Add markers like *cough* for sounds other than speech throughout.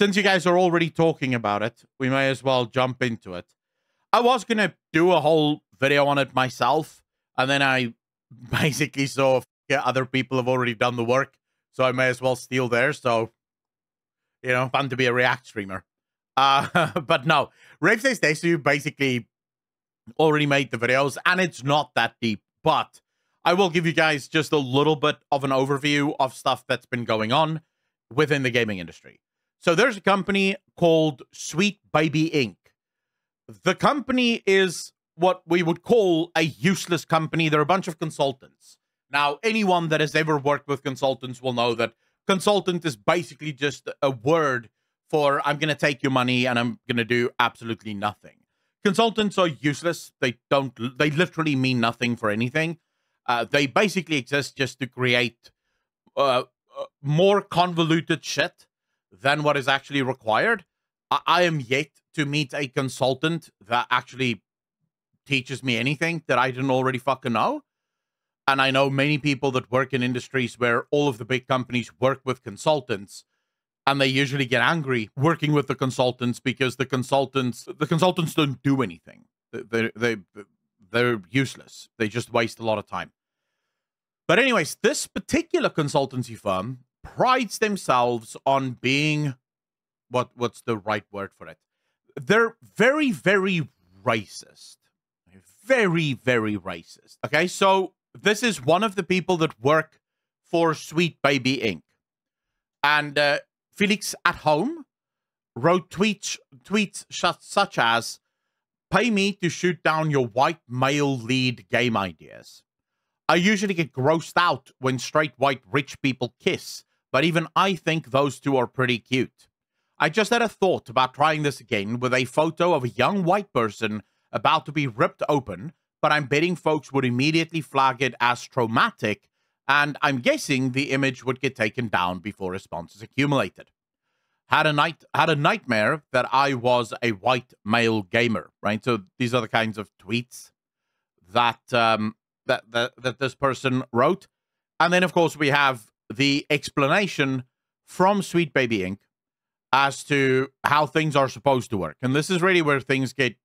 since you guys are already talking about it, we may as well jump into it. I was going to do a whole video on it myself, and then I *laughs* basically saw other people have already done the work, so I may as well steal theirs. So, you know, fun to be a React streamer. Uh, *laughs* but no, Rev Says Desu basically already made the videos, and it's not that deep, but I will give you guys just a little bit of an overview of stuff that's been going on within the gaming industry. So there's a company called Sweet Baby Inc. The company is what we would call a useless company. They're a bunch of consultants. Now, anyone that has ever worked with consultants will know that consultant is basically just a word for I'm going to take your money and I'm going to do absolutely nothing. Consultants are useless. They don't, they literally mean nothing for anything. Uh, they basically exist just to create uh, uh, more convoluted shit than what is actually required. I, I am yet to meet a consultant that actually teaches me anything that I didn't already fucking know. And I know many people that work in industries where all of the big companies work with consultants and they usually get angry working with the consultants because the consultants the consultants don't do anything. They they they're useless. They just waste a lot of time. But anyways, this particular consultancy firm prides themselves on being what what's the right word for it? They're very very racist. Very very racist. Okay? So this is one of the people that work for Sweet Baby Inc. And uh, Felix at home wrote tweets tweets such as pay me to shoot down your white male lead game ideas. I usually get grossed out when straight white rich people kiss, but even I think those two are pretty cute. I just had a thought about trying this again with a photo of a young white person about to be ripped open, but I'm betting folks would immediately flag it as traumatic, and I'm guessing the image would get taken down before responses accumulated. Had a night had a nightmare that I was a white male gamer, right? So these are the kinds of tweets that um, that, that that this person wrote. And then of course we have the explanation from Sweet Baby Inc. as to how things are supposed to work. And this is really where things get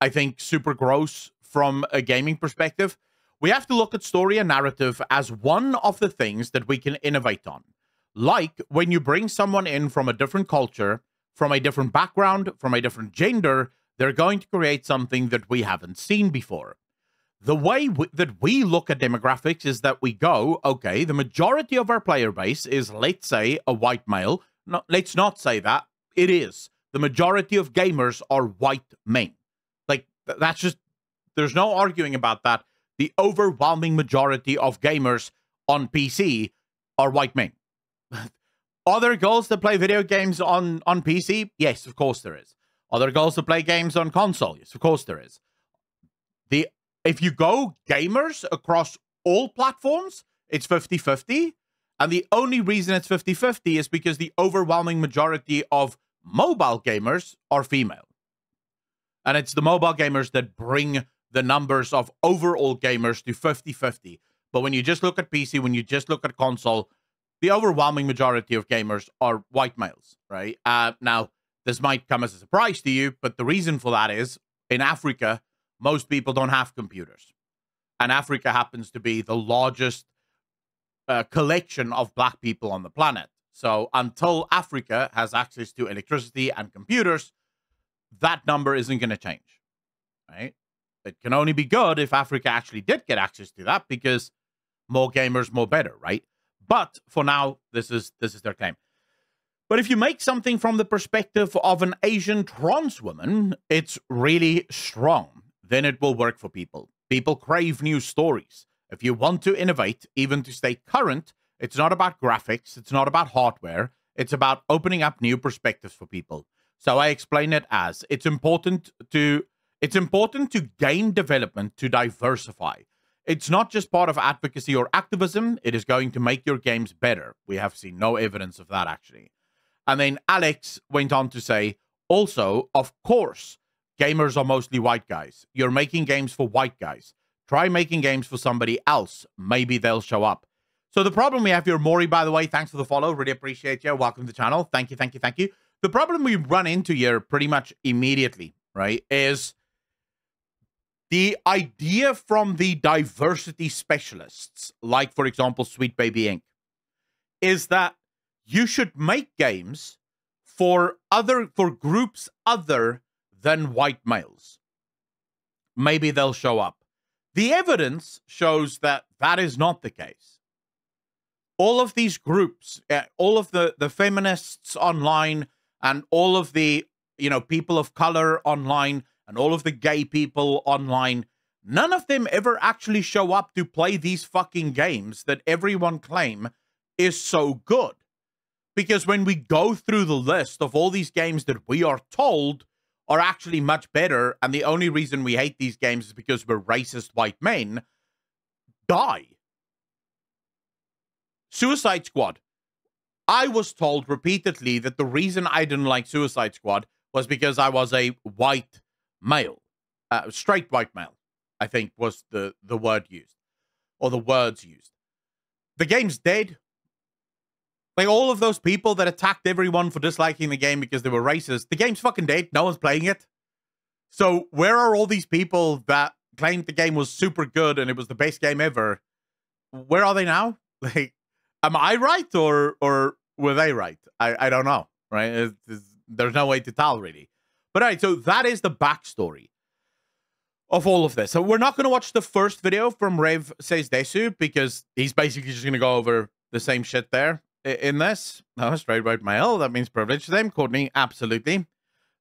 I think super gross from a gaming perspective. We have to look at story and narrative as one of the things that we can innovate on. Like when you bring someone in from a different culture, from a different background, from a different gender, they're going to create something that we haven't seen before the way that we look at demographics is that we go, okay, the majority of our player base is, let's say, a white male. No, let's not say that. It is. The majority of gamers are white men. Like, that's just, there's no arguing about that. The overwhelming majority of gamers on PC are white men. *laughs* are there girls that play video games on, on PC? Yes, of course there is. Are there girls that play games on console? Yes, of course there is. The if you go gamers across all platforms, it's 50 50. And the only reason it's 50 50 is because the overwhelming majority of mobile gamers are female. And it's the mobile gamers that bring the numbers of overall gamers to 50 50. But when you just look at PC, when you just look at console, the overwhelming majority of gamers are white males, right? Uh, now, this might come as a surprise to you, but the reason for that is in Africa, most people don't have computers. And Africa happens to be the largest uh, collection of black people on the planet. So until Africa has access to electricity and computers, that number isn't going to change. Right? It can only be good if Africa actually did get access to that because more gamers, more better, right? But for now, this is this is their claim. But if you make something from the perspective of an Asian trans woman, it's really strong then it will work for people. People crave new stories. If you want to innovate, even to stay current, it's not about graphics, it's not about hardware, it's about opening up new perspectives for people. So I explain it as it's important to it's important to gain development to diversify. It's not just part of advocacy or activism, it is going to make your games better. We have seen no evidence of that actually. And then Alex went on to say, also, of course, Gamers are mostly white guys. You're making games for white guys. Try making games for somebody else. Maybe they'll show up. So the problem we have here, Maury, by the way, thanks for the follow. Really appreciate you. Welcome to the channel. Thank you, thank you, thank you. The problem we run into here pretty much immediately, right, is the idea from the diversity specialists, like, for example, Sweet Baby Inc., is that you should make games for other for groups other than white males. Maybe they'll show up. The evidence shows that that is not the case. All of these groups, uh, all of the the feminists online and all of the you know people of color online and all of the gay people online none of them ever actually show up to play these fucking games that everyone claim is so good because when we go through the list of all these games that we are told are actually much better and the only reason we hate these games is because we're racist white men die suicide squad I was told repeatedly that the reason I didn't like Suicide Squad was because I was a white male, uh, straight white male. I think was the the word used, or the words used. The game's dead. Like all of those people that attacked everyone for disliking the game because they were racist, the game's fucking dead. No one's playing it. So where are all these people that claimed the game was super good and it was the best game ever? Where are they now? *laughs* Like, am I right or or were they right? I, I don't know, right? It's, it's, there's no way to tell, really. But all right, so that is the backstory of all of this. So we're not going to watch the first video from Rev Says Desu because he's basically just going to go over the same shit there in this. No, straight white male. That means privilege to them. Courtney, absolutely.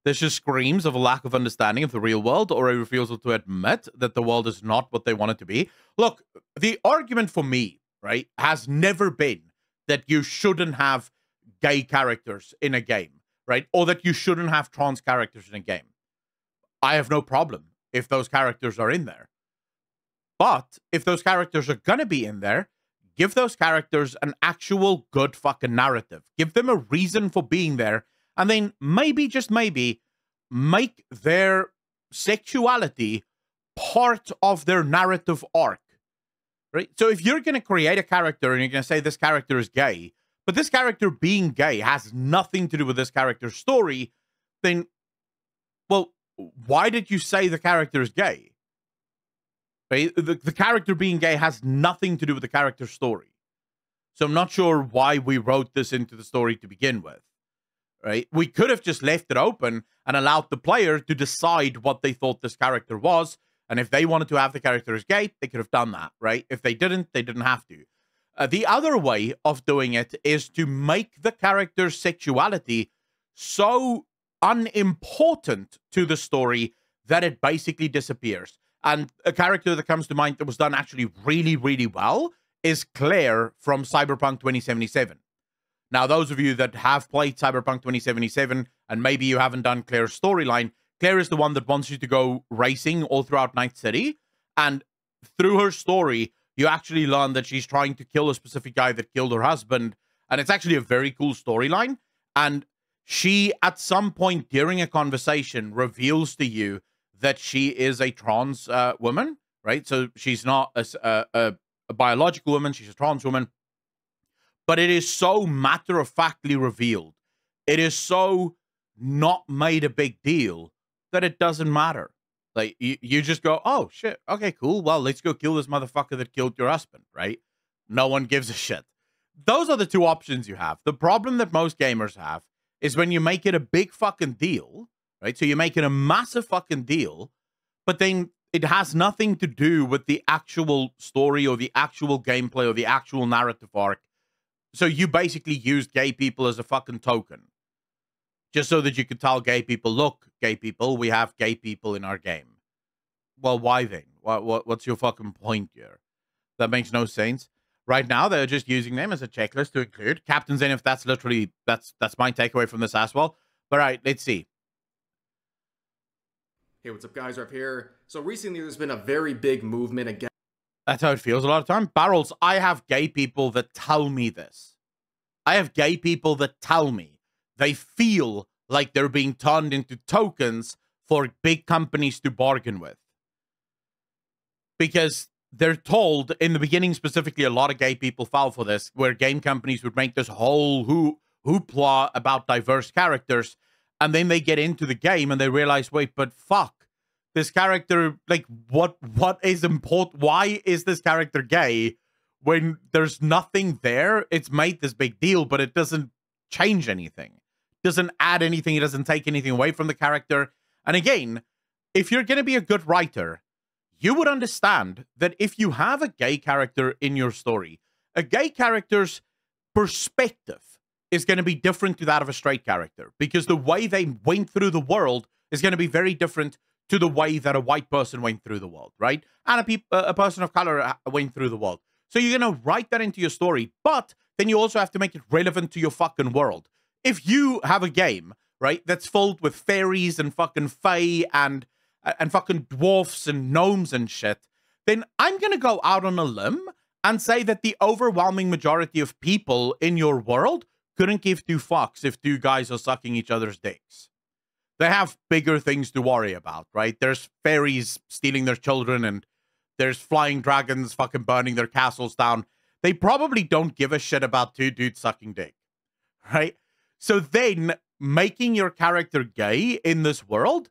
This just screams of a lack of understanding of the real world or a refusal to admit that the world is not what they want it to be. Look, the argument for me, right, has never been that you shouldn't have gay characters in a game, right? Or that you shouldn't have trans characters in a game. I have no problem if those characters are in there. But if those characters are going to be in there, give those characters an actual good fucking narrative. Give them a reason for being there. And then maybe, just maybe, make their sexuality part of their narrative arc right? So if you're going to create a character and you're going to say this character is gay, but this character being gay has nothing to do with this character's story, then, well, why did you say the character is gay? Right? The, the character being gay has nothing to do with the character's story. So I'm not sure why we wrote this into the story to begin with. Right? We could have just left it open and allowed the player to decide what they thought this character was and if they wanted to have the character as gay, they could have done that, right? If they didn't, they didn't have to. Uh, the other way of doing it is to make the character's sexuality so unimportant to the story that it basically disappears. And a character that comes to mind that was done actually really, really well is Claire from Cyberpunk 2077. Now, those of you that have played Cyberpunk 2077 and maybe you haven't done Claire's storyline, Claire is the one that wants you to go racing all throughout Night City. And through her story, you actually learn that she's trying to kill a specific guy that killed her husband. And it's actually a very cool storyline. And she, at some point during a conversation, reveals to you that she is a trans uh, woman, right? So she's not a, a, a biological woman, she's a trans woman. But it is so matter of factly revealed. It is so not made a big deal that it doesn't matter. Like you, you just go, oh shit, okay, cool. Well, let's go kill this motherfucker that killed your husband, right? No one gives a shit. Those are the two options you have. The problem that most gamers have is when you make it a big fucking deal, right? So you're making a massive fucking deal, but then it has nothing to do with the actual story or the actual gameplay or the actual narrative arc. So you basically use gay people as a fucking token just so that you could tell gay people, look, gay people, we have gay people in our game. Well, why then? What, what what's your fucking point here? That makes no sense. Right now, they're just using them as a checklist to include captains in. If that's literally that's that's my takeaway from this as well. But all right, let's see. Hey, what's up, guys? Up here. So recently, there's been a very big movement again. That's how it feels a lot of time. Barrels. I have gay people that tell me this. I have gay people that tell me they feel like they're being turned into tokens for big companies to bargain with. Because they're told in the beginning specifically a lot of gay people fell for this where game companies would make this whole who hoopla about diverse characters and then they get into the game and they realize wait but fuck this character like what what is important why is this character gay when there's nothing there? It's made this big deal but it doesn't change anything. Doesn't add anything. It doesn't take anything away from the character. And again if you're going to be a good writer you would understand that if you have a gay character in your story a gay character's perspective is going to be different to that of a straight character because the way they went through the world is going to be very different to the way that a white person went through the world, right? And a, pe- a person of color uh, went through the world. So you're going to write that into your story, but then you also have to make it relevant to your fucking world. If you have a game, right, that's filled with fairies and fucking fae and and fucking dwarfs and gnomes and shit, then I'm going to go out on a limb and say that the overwhelming majority of people in your world couldn't give two fucks if two guys are sucking each other's dicks. They have bigger things to worry about, right? There's fairies stealing their children and there's flying dragons fucking burning their castles down. They probably don't give a shit about two dudes sucking dick, *laughs* right? So then making your character gay in this world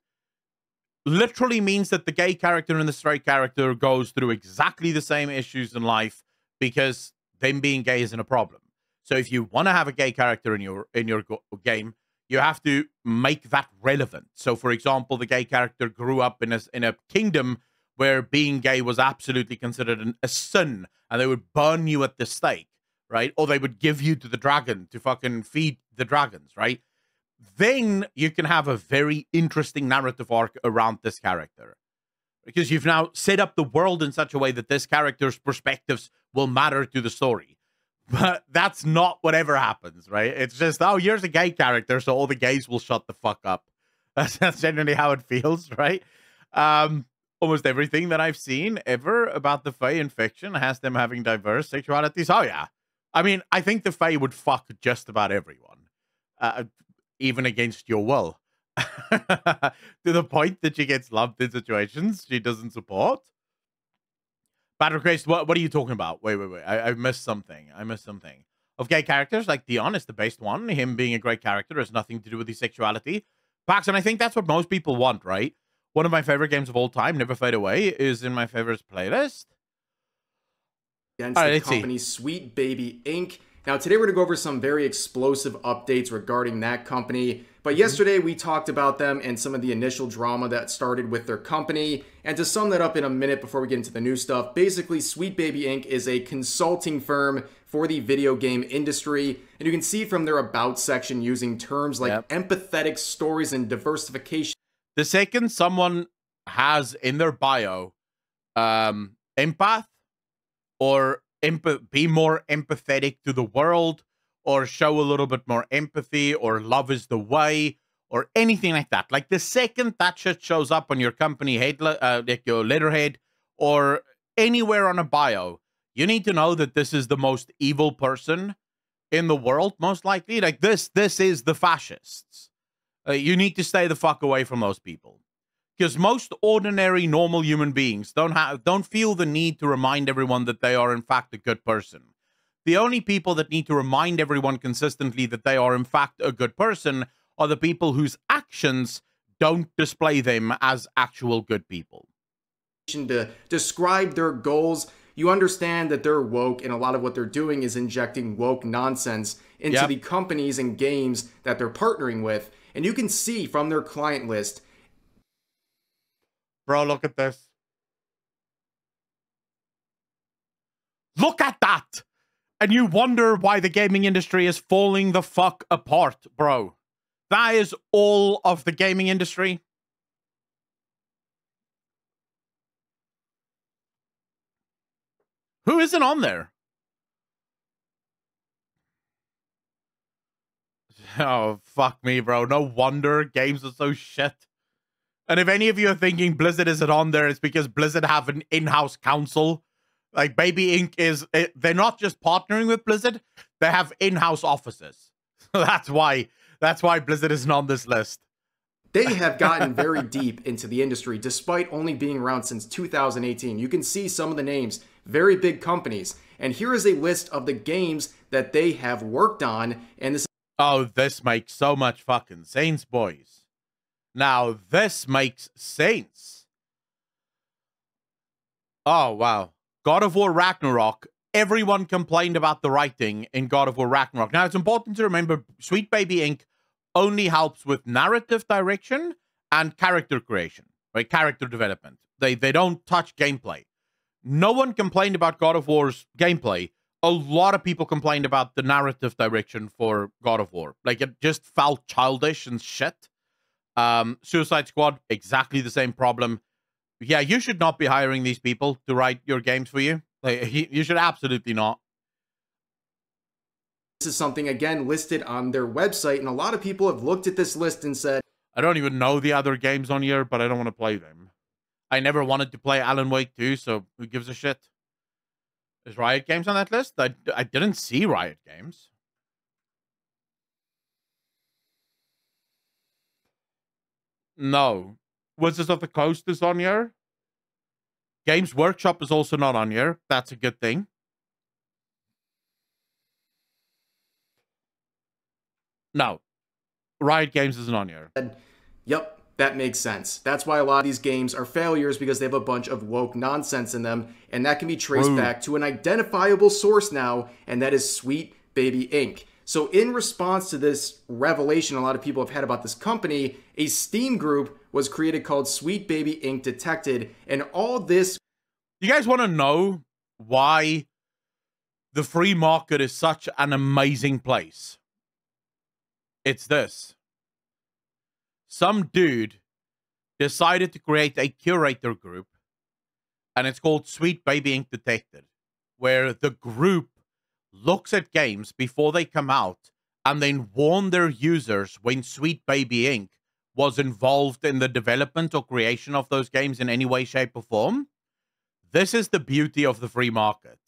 literally means that the gay character and the straight character goes through exactly the same issues in life because them being gay isn't a problem. So if you want to have a gay character in your in your game, you have to make that relevant. So for example, the gay character grew up in a in a kingdom where being gay was absolutely considered an, a sin and they would burn you at the stake, right? Or they would give you to the dragon to fucking feed the dragons, right? then you can have a very interesting narrative arc around this character. Because you've now set up the world in such a way that this character's perspectives will matter to the story. But that's not whatever happens, right? It's just, oh, here's a gay character, so all the gays will shut the fuck up. *laughs* That's, that's generally how it feels, *laughs* right? Um, almost everything that I've seen ever about the Fae in fiction has them having diverse sexualities. Oh, yeah. I mean, I think the Fae would fuck just about everyone. Uh, even against your will. *laughs* to the point that she gets loved in situations she doesn't support. Patrick Grace, what, what are you talking about? Wait, wait, wait. I, I missed something. I missed something. Of gay characters, like Dion is the best one. Him being a great character has nothing to do with his sexuality. Pax, and I think that's what most people want, right? One of my favorite games of all time, Never Fade Away, is in my favorites playlist. Against all right, the company see. Sweet Baby Inc. Now, today we're going to go over some very explosive updates regarding that company. But mm-hmm. yesterday we talked about them and some of the initial drama that started with their company. And to sum that up in a minute before we get into the new stuff, basically, Sweet Baby Inc. is a consulting firm for the video game industry. And you can see from their About section using terms like yep. empathetic stories and diversification. The second someone has in their bio um, empath or be more empathetic to the world or show a little bit more empathy or love is the way or anything like that. Like the second that shit shows up on your company head, uh, like your letterhead or anywhere on a bio, you need to know that this is the most evil person in the world, most likely. Like this, this is the fascists. Uh, you need to stay the fuck away from those people because most ordinary normal human beings don't have don't feel the need to remind everyone that they are in fact a good person the only people that need to remind everyone consistently that they are in fact a good person are the people whose actions don't display them as actual good people to describe their goals you understand that they're woke and a lot of what they're doing is injecting woke nonsense into yep. the companies and games that they're partnering with and you can see from their client list Bro, look at this. Look at that! And you wonder why the gaming industry is falling the fuck apart, bro. That is all of the gaming industry. Who isn't on there? *laughs* Oh, fuck me, bro. No wonder games are so shit. And if any of you are thinking Blizzard isn't on there, it's because Blizzard have an in-house counsel. Like Baby Inc. is, eh, they're not just partnering with Blizzard; they have in-house offices. So *laughs* that's why, that's why Blizzard isn't on this list. They have gotten very deep into the industry despite only being around since 2018. You can see some of the names, very big companies. And here is a list of the games that they have worked on. And this Oh, this makes so much fucking sense, boys. Now, this makes sense. Oh, wow. God of War Ragnarok. Everyone complained about the writing in God of War Ragnarok. Now, it's important to remember Sweet Baby Inc. only helps with narrative direction and character creation, right? Character development. They, they don't touch gameplay. No one complained about God of War's gameplay a lot of people complained about the narrative direction for God of War. Like it just felt childish and shit. Um, Suicide Squad, exactly the same problem. Yeah, you should not be hiring these people to write your games for you. Like you should absolutely not. This is something again listed on their website, and a lot of people have looked at this list and said, "I don't even know the other games on here, but I don't want to play them." I never wanted to play Alan Wake 2, so who gives a shit? Is Riot Games on that list? I, I didn't see Riot Games. No. Wizards of the Coast is on here. Games Workshop is also not on here. That's a good thing. No. Riot Games isn't on here. Yep, that makes sense. That's why a lot of these games are failures because they have a bunch of woke nonsense in them, and that can be traced back to an identifiable source now, and that is Sweet Baby Inc. So, in response to this revelation a lot of people have had about this company, a Steam group was created called Sweet Baby Inc. Detected, and all this. You guys want to know why the free market is such an amazing place? It's this some dude decided to create a curator group, and it's called Sweet Baby Inc. Detected, where the group looks at games before they come out and then warn their users when Sweet Baby Inc. was involved in the development or creation of those games in any way, shape, or form. This is the beauty of the free market.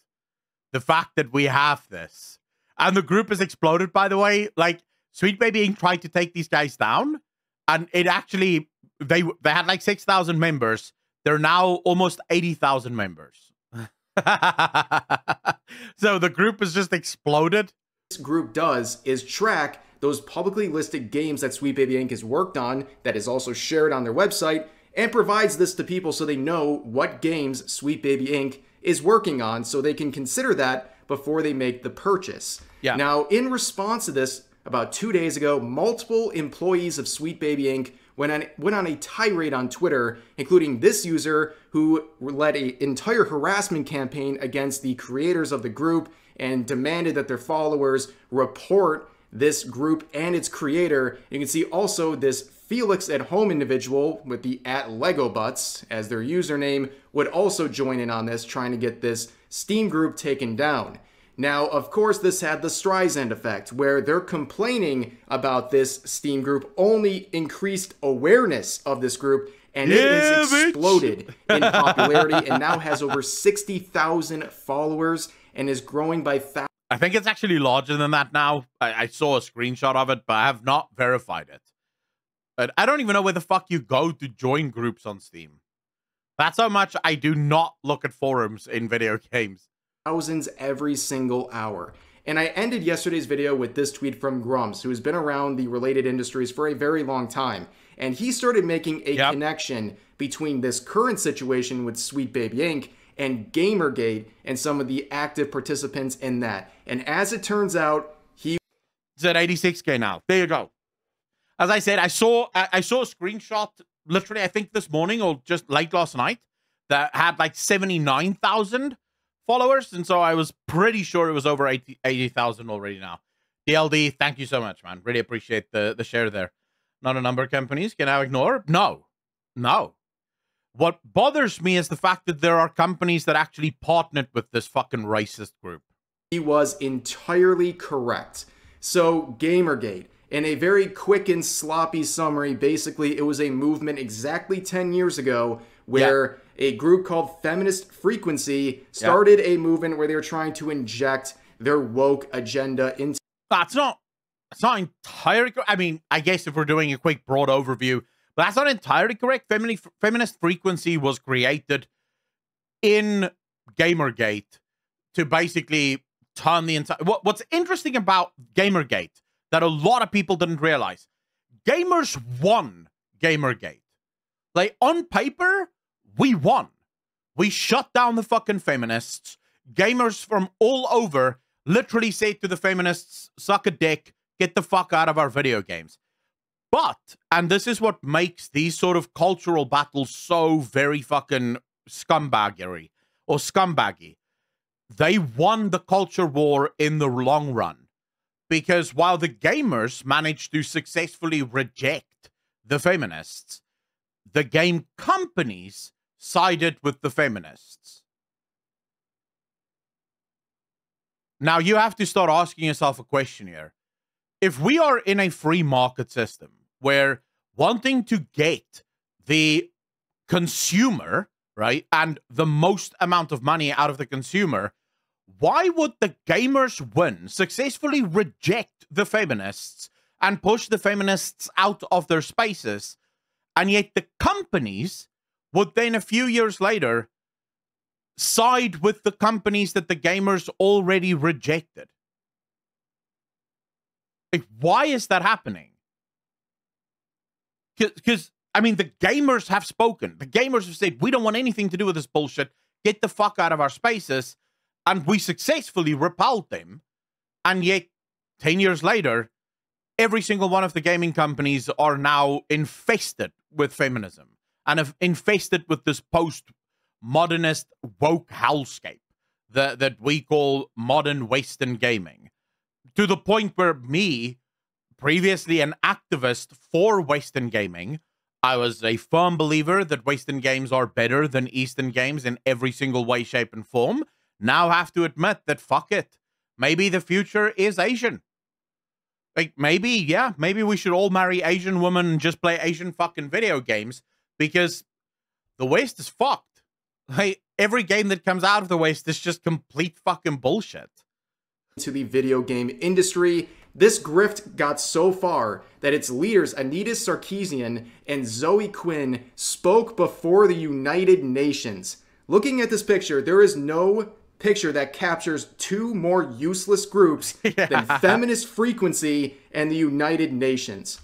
The fact that we have this. And the group has exploded, by the way. Like, Sweet Baby Inc. tried to take these guys down and it actually they they had like six thousand members. They're now almost eighty thousand members. *laughs* so the group has just exploded. This group does is track those publicly listed games that Sweet Baby Inc. has worked on, that is also shared on their website, and provides this to people so they know what games Sweet Baby Inc. is working on so they can consider that before they make the purchase. Yeah. Now, in response to this, about two days ago, multiple employees of Sweet Baby Inc. went on, went on a tirade on Twitter, including this user who led an entire harassment campaign against the creators of the group and demanded that their followers report this group and its creator. You can see also this Felix at home individual with the at Lego Butts as their username would also join in on this, trying to get this Steam group taken down. Now, of course, this had the Streisand effect, where they're complaining about this Steam group only increased awareness of this group, and yeah, it has exploded in popularity and now has over 60,000 followers and is growing by thousands. I think it's actually larger than that now. I, I, saw a screenshot of it, but I have not verified it. But I don't even know where the fuck you go to join groups on Steam. That's how much I do not look at forums in video *laughs* games thousands every single hour. And I ended yesterday's video with this tweet from Grummz, who has been around the related industries for a very long time. And he started making a yep. connection between this current situation with Sweet Baby Inc. and Gamergate and some of the active participants in that. And as it turns out, he is at 86k now. There you go. As I said, I saw I saw a screenshot literally I think this morning or just late last night that had like 79,000 followers, and so I was pretty sure it was over 80,000 80, already now. DLD, thank you so much, man. Really appreciate the, the share there. Not a number of companies can I ignore? No. No. What bothers me is the fact that there are companies that actually partnered with this fucking racist group. He was entirely correct. So, Gamergate, in a very quick and sloppy summary, basically, it was a movement exactly 10 years ago where yeah. a group called Feminist Frequency started yeah. a movement where they were trying to inject their woke agenda into. That's not it's not entirely. I mean, I guess if we're doing a quick broad overview, but that's not entirely correct. Feminist feminist frequency was created in Gamergate to basically turn the entire. What, what's interesting about Gamergate that a lot of people didn't realize, gamers won Gamergate. Like on paper, we won. We shut down the fucking feminists. Gamers from all over literally say to the feminists, suck a dick, get the fuck out of our video games. But, and this is what makes these sort of cultural battles so very fucking scumbaggery or scumbaggy. They won the culture war in the long run. Because while the gamers managed to successfully reject the feminists, the game companies sided with the feminists. Now, you have to start asking yourself a question here. If we are in a free market system where wanting to get the consumer, right, and the most amount of money out of the consumer, why would the gamers win, successfully reject the feminists, and push the feminists out of their spaces? And yet the companies would then a few years later side with the companies that the gamers already rejected. Like, why is that happening? Because, I mean, the gamers have spoken. The gamers have said, we don't want anything to do with this bullshit. Get the fuck out of our spaces. And we successfully repelled them. And yet, 10 years later, every single one of the gaming companies are now infested with feminism and have infested with this post modernist woke hellscape that, that we call modern Western gaming. To the point where me, previously an activist for Western gaming, I was a firm believer that Western games are better than Eastern games in every single way, shape, and form. Now have to admit that fuck it. Maybe the future is Asian. Like maybe, yeah, maybe we should all marry Asian women and just play Asian fucking video games because the West is fucked. Like every game that comes out of the West is just complete fucking bullshit. To the video game industry, this grift got so far that its leaders, Anita Sarkeesian and Zoe Quinn, spoke before the United Nations. Looking at this picture, there is no picture that captures two more useless groups *laughs* yeah. than Feminist Frequency and the United Nations.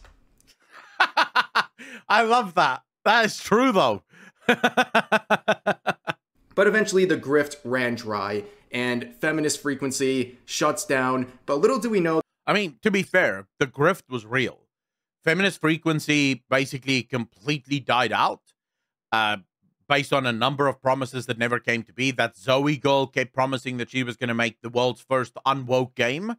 *laughs* I love that. That is true, though. *laughs* but eventually, the grift ran dry, and Feminist Frequency shuts down. But little do we know. I mean, to be fair, the grift was real. Feminist Frequency basically completely died out. Uh, based on a number of promises that never came to be. That Zoe girl kept promising that she was going to make the world's first unwoke game.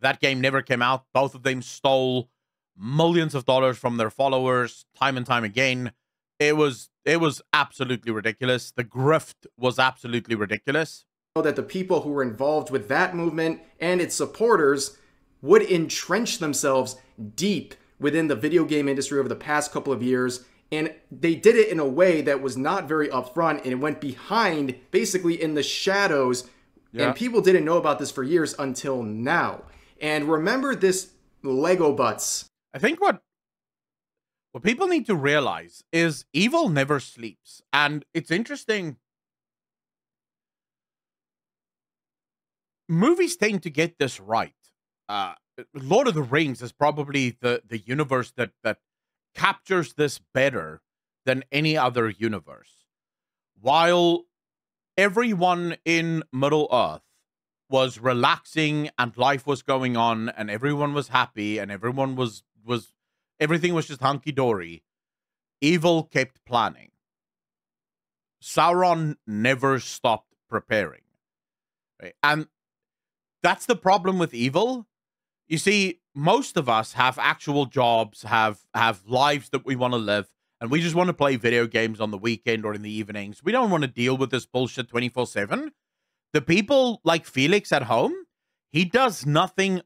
That game never came out. Both of them stole millions of dollars from their followers time and time again. It was it was absolutely ridiculous. The grift was absolutely ridiculous. That the people who were involved with that movement and its supporters would entrench themselves deep within the video game industry over the past couple of years. And they did it in a way that was not very upfront and it went behind basically in the shadows. Yeah. and people didn't know about this for years until now. And remember this lego butts. I think what what people need to realize is evil never sleeps. And it's interesting movies tend to get this right uh lord of the rings is probably the the universe that that captures this better than any other universe. While everyone in Middle Earth was relaxing and life was going on and everyone was happy and everyone was was everything was just hunky dory, evil kept planning. Sauron never stopped preparing. Right? And that's the problem with evil. You see, most of us have actual jobs, have have lives that we want to live, and we just want to play video games on the weekend or in the evenings. We don't want to deal with this bullshit 24/7. The people like Felix at home, he does nothing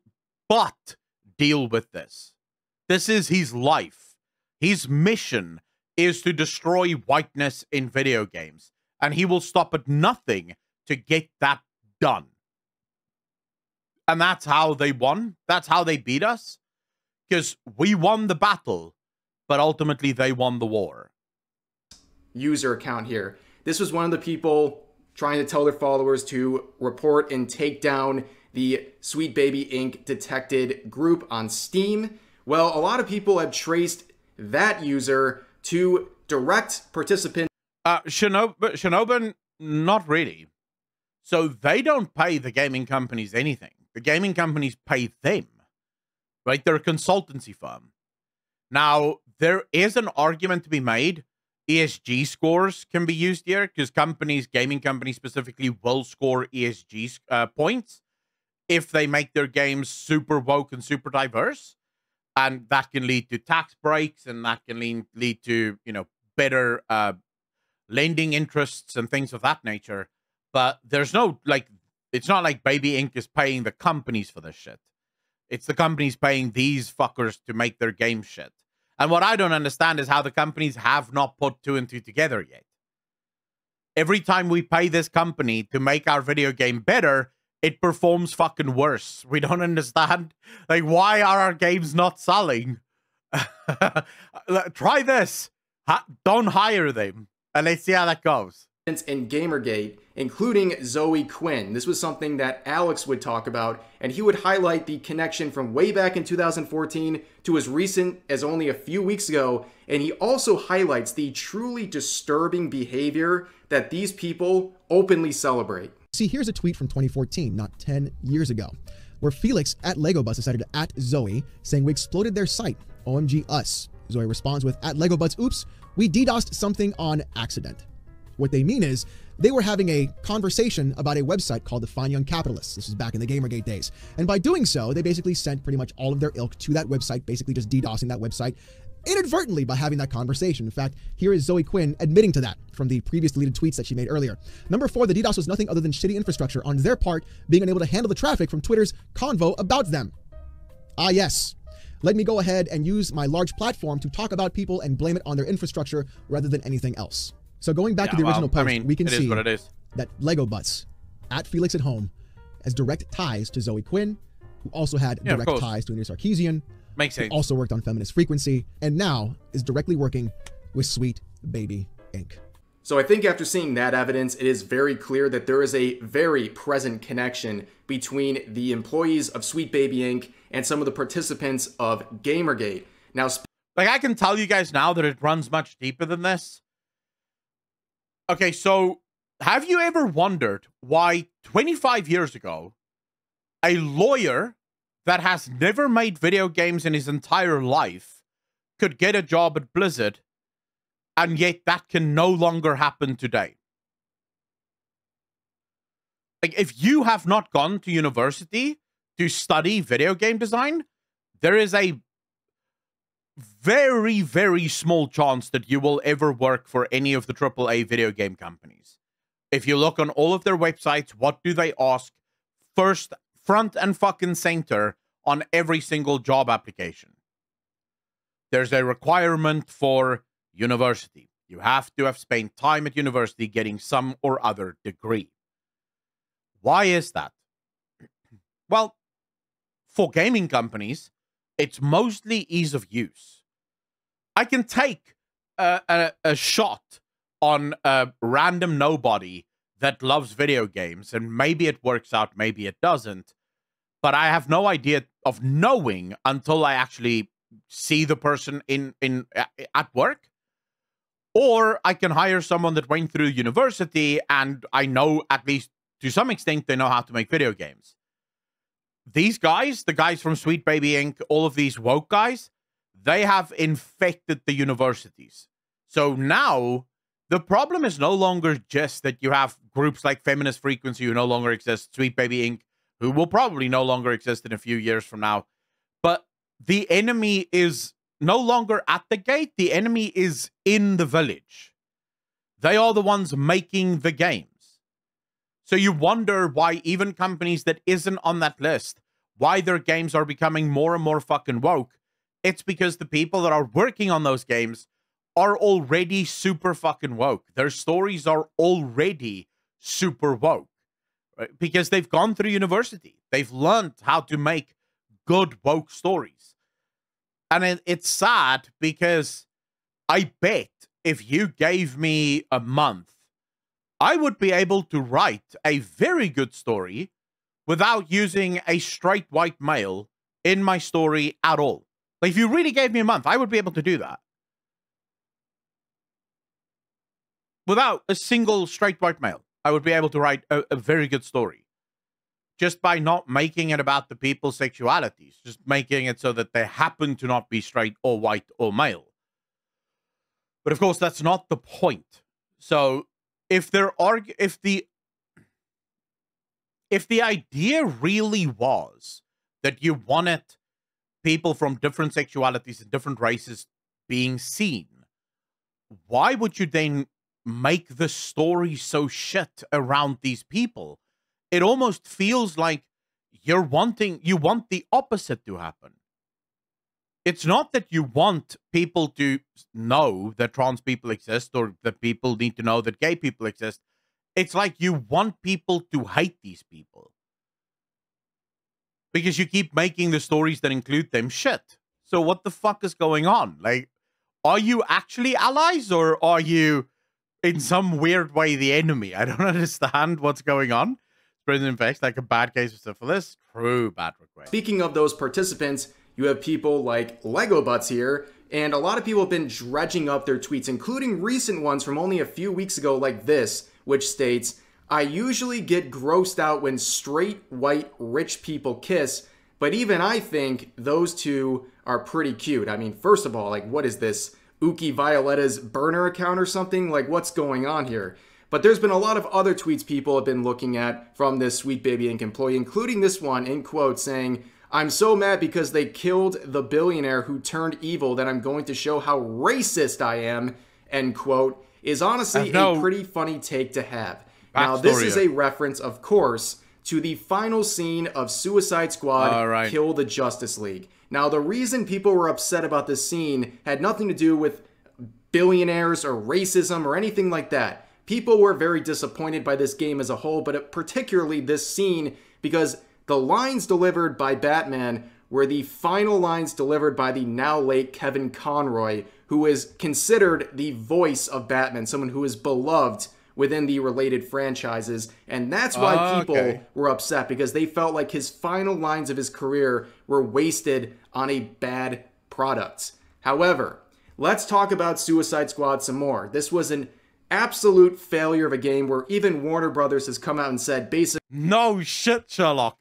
but deal with this. This is his life. His mission is to destroy whiteness in video games, and he will stop at nothing to get that done. And that's how they won. That's how they beat us. Because we won the battle, but ultimately they won the war. User account here. This was one of the people trying to tell their followers to report and take down the Sweet Baby Inc. detected group on Steam. Well, a lot of people have traced that user to direct participants. Uh, Shinob- Shinobi, not really. So they don't pay the gaming companies anything. The gaming companies pay them, right? They're a consultancy firm. Now, there is an argument to be made. ESG scores can be used here because companies, gaming companies specifically, will score ESG uh, points if they make their games super woke and super diverse. And that can lead to tax breaks and that can lead, lead to, you know, better uh, lending interests and things of that nature. But there's no, like, it's not like Baby Inc. is paying the companies for this shit. It's the companies paying these fuckers to make their game shit. And what I don't understand is how the companies have not put two and two together yet. Every time we pay this company to make our video game better, it performs fucking worse. *laughs* We don't understand. Like, why are our games not selling? *laughs* Try this. Ha don't hire them and let's see how that goes. In Gamergate, including Zoe Quinn. This was something that Alex would talk about, and he would highlight the connection from way back in 2014 to as recent as only a few weeks ago. And he also highlights the truly disturbing behavior that these people openly celebrate. See, here's a tweet from 2014, not 10 years ago, where Felix at LegoButts decided to at Zoe, saying we exploded their site. OMG us. Zoe responds with at LegoButts, oops, we DDoSed something on accident. What they mean is they were having a conversation about a website called the Fine Young Capitalists. This was back in the Gamergate days. And by doing so, they basically sent pretty much all of their ilk to that website, basically just DDoSing that website inadvertently by having that conversation. In fact, here is Zoe Quinn admitting to that from the previous deleted tweets that she made earlier. Number four, the DDoS was nothing other than shitty infrastructure on their part, being unable to handle the traffic from Twitter's convo about them. Ah, yes. Let me go ahead and use my large platform to talk about people and blame it on their infrastructure rather than anything else. So going back yeah, to the original well, post, I mean, we can see that Lego Butts at Felix at Home has direct ties to Zoe Quinn, who also had yeah, direct ties to Anita Sarkeesian, Makes sense. Also worked on Feminist Frequency, and now is directly working with Sweet Baby Inc. So I think after seeing that evidence, it is very clear that there is a very present connection between the employees of Sweet Baby Inc. and some of the participants of Gamergate. Now, like I can tell you guys now that it runs much deeper than this. Okay, so have you ever wondered why 25 years ago a lawyer that has never made video games in his entire life could get a job at Blizzard, and yet that can no longer happen today. Like, if you have not gone to university to study video game design, there is a very, very small chance that you will ever work for any of the AAA video game companies. If you look on all of their websites, what do they ask? First front and fucking center on every single job application. There's a requirement for university. You have to have spent time at university getting some or other degree. Why is that? *clears throat* Well, for gaming companies, it's mostly ease of use. I can take a, a, a shot on a random nobody that loves video games, and maybe it works out, maybe it doesn't but I have no idea of knowing until I actually see the person in in at work. Or I can hire someone that went through university and I know at least to some extent they know how to make video games. These guys, the guys from Sweet Baby Inc., all of these woke guys, they have infected the universities. So now the problem is no longer just that you have groups like Feminist Frequency who no longer exist, Sweet Baby Inc., who will probably no longer exist in a few years from now. But the enemy is no longer at the gate, the enemy is in the village. They are the ones making the games. So you wonder why even companies that isn't on that list, why their games are becoming more and more fucking woke. It's because the people that are working on those games are already super fucking woke. Their stories are already super woke right? because they've gone through university. They've learned how to make good woke stories. And it, it's sad because I bet if you gave me a month, I would be able to write a very good story without using a straight white male in my story at all. Like, if you really gave me a month, I would be able to do that. Without a single straight white male, I would be able to write a, a very good story. Just by not making it about the people's sexualities, just making it so that they happen to not be straight or white or male. But of course, that's not the point. So if there are, if the, if the idea really was that you wanted people from different sexualities and different races being seen, why would you then make the story so shit around these people? It almost feels like you're wanting, you want the opposite to happen. It's not that you want people to know that trans people exist or that people need to know that gay people exist. It's like you want people to hate these people because you keep making the stories that include them shit. So what the fuck is going on? Like, are you actually allies or are you in some weird way the enemy? I don't *laughs* understand what's going on. Prison infects like a bad case of syphilis. True bad request. Speaking of those participants, you have people like Lego Butts here, and a lot of people have been dredging up their tweets, including recent ones from only a few weeks ago, like this, which states, I usually get grossed out when straight white rich people kiss, but even I think those two are pretty cute. I mean, first of all, like, what is this? Uki Violetta's burner account or something? Like, what's going on here? But there's been a lot of other tweets people have been looking at from this Sweet Baby Inc. employee, including this one in quote saying, I'm so mad because they killed the billionaire who turned evil that I'm going to show how racist I am, end quote, is honestly no a pretty funny take to have. Now, this is a reference, of course, to the final scene of Suicide Squad right. Kill the Justice League. Now, the reason people were upset about this scene had nothing to do with billionaires or racism or anything like that. People were very disappointed by this game as a whole, but particularly this scene because the lines delivered by Batman were the final lines delivered by the now late Kevin Conroy, who is considered the voice of Batman, someone who is beloved within the related franchises. And that's why oh, people okay. were upset because they felt like his final lines of his career were wasted on a bad product. However, let's talk about Suicide Squad some more. This was an absolute failure of a game where even Warner Brothers has come out and said basically No shit, Sherlock.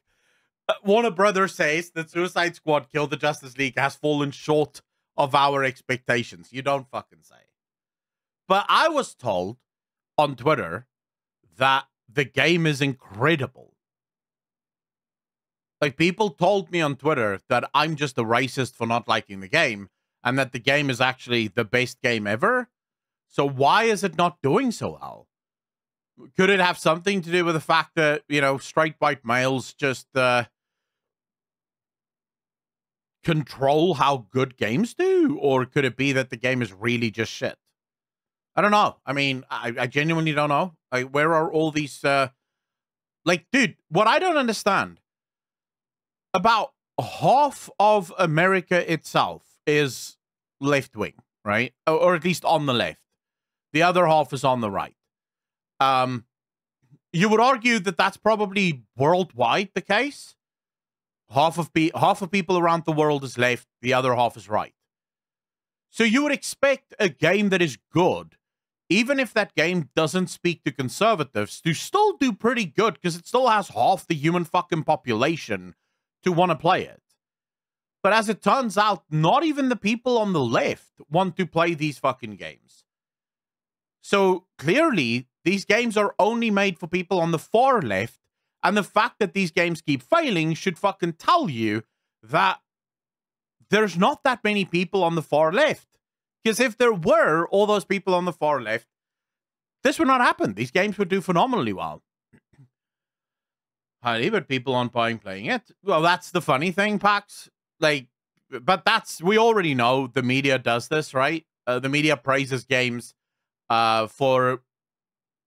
Warner Brothers says that Suicide Squad Kill the Justice League has fallen short of our expectations. You don't fucking say. But I was told on Twitter that the game is incredible. Like people told me on Twitter that I'm just a racist for not liking the game and that the game is actually the best game ever. So why is it not doing so well? Could it have something to do with the fact that, you know, straight white males just uh control how good games do or could it be that the game is really just shit? I don't know. I mean, I, I genuinely don't know. Like, where are all these? Uh, like, dude, what I don't understand about half of America itself is left wing, right? Or, or, at least on the left. The other half is on the right. Um, you would argue that that's probably worldwide the case. Half of pe- half of people around the world is left. The other half is right. So you would expect a game that is good even if that game doesn't speak to conservatives, to still do pretty good because it still has half the human fucking population to want to play it. But as it turns out, not even the people on the left want to play these fucking games. So clearly, these games are only made for people on the far left, and the fact that these games keep failing should fucking tell you that there's not that many people on the far left. Because if there were all those people on the far left, this would not happen. These games would do phenomenally well. *clears throat* Highly, but people aren't buying playing it. Well, that's the funny thing, Pax. Like, but that's we already know the media does this, right? Uh, the media praises games uh, for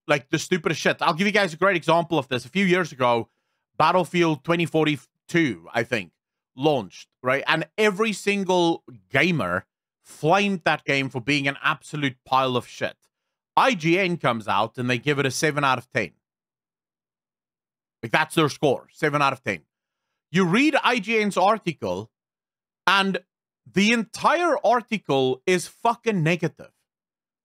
like the stupidest shit. I'll give you guys a great example of this. A few years ago, Battlefield 2042, I think, launched, right? And every single gamer flamed that game for being an absolute pile of shit. IGN comes out and they give it a 7 out of 10. Like that's their score, 7 out of 10. You read IGN's article and the entire article is fucking negative.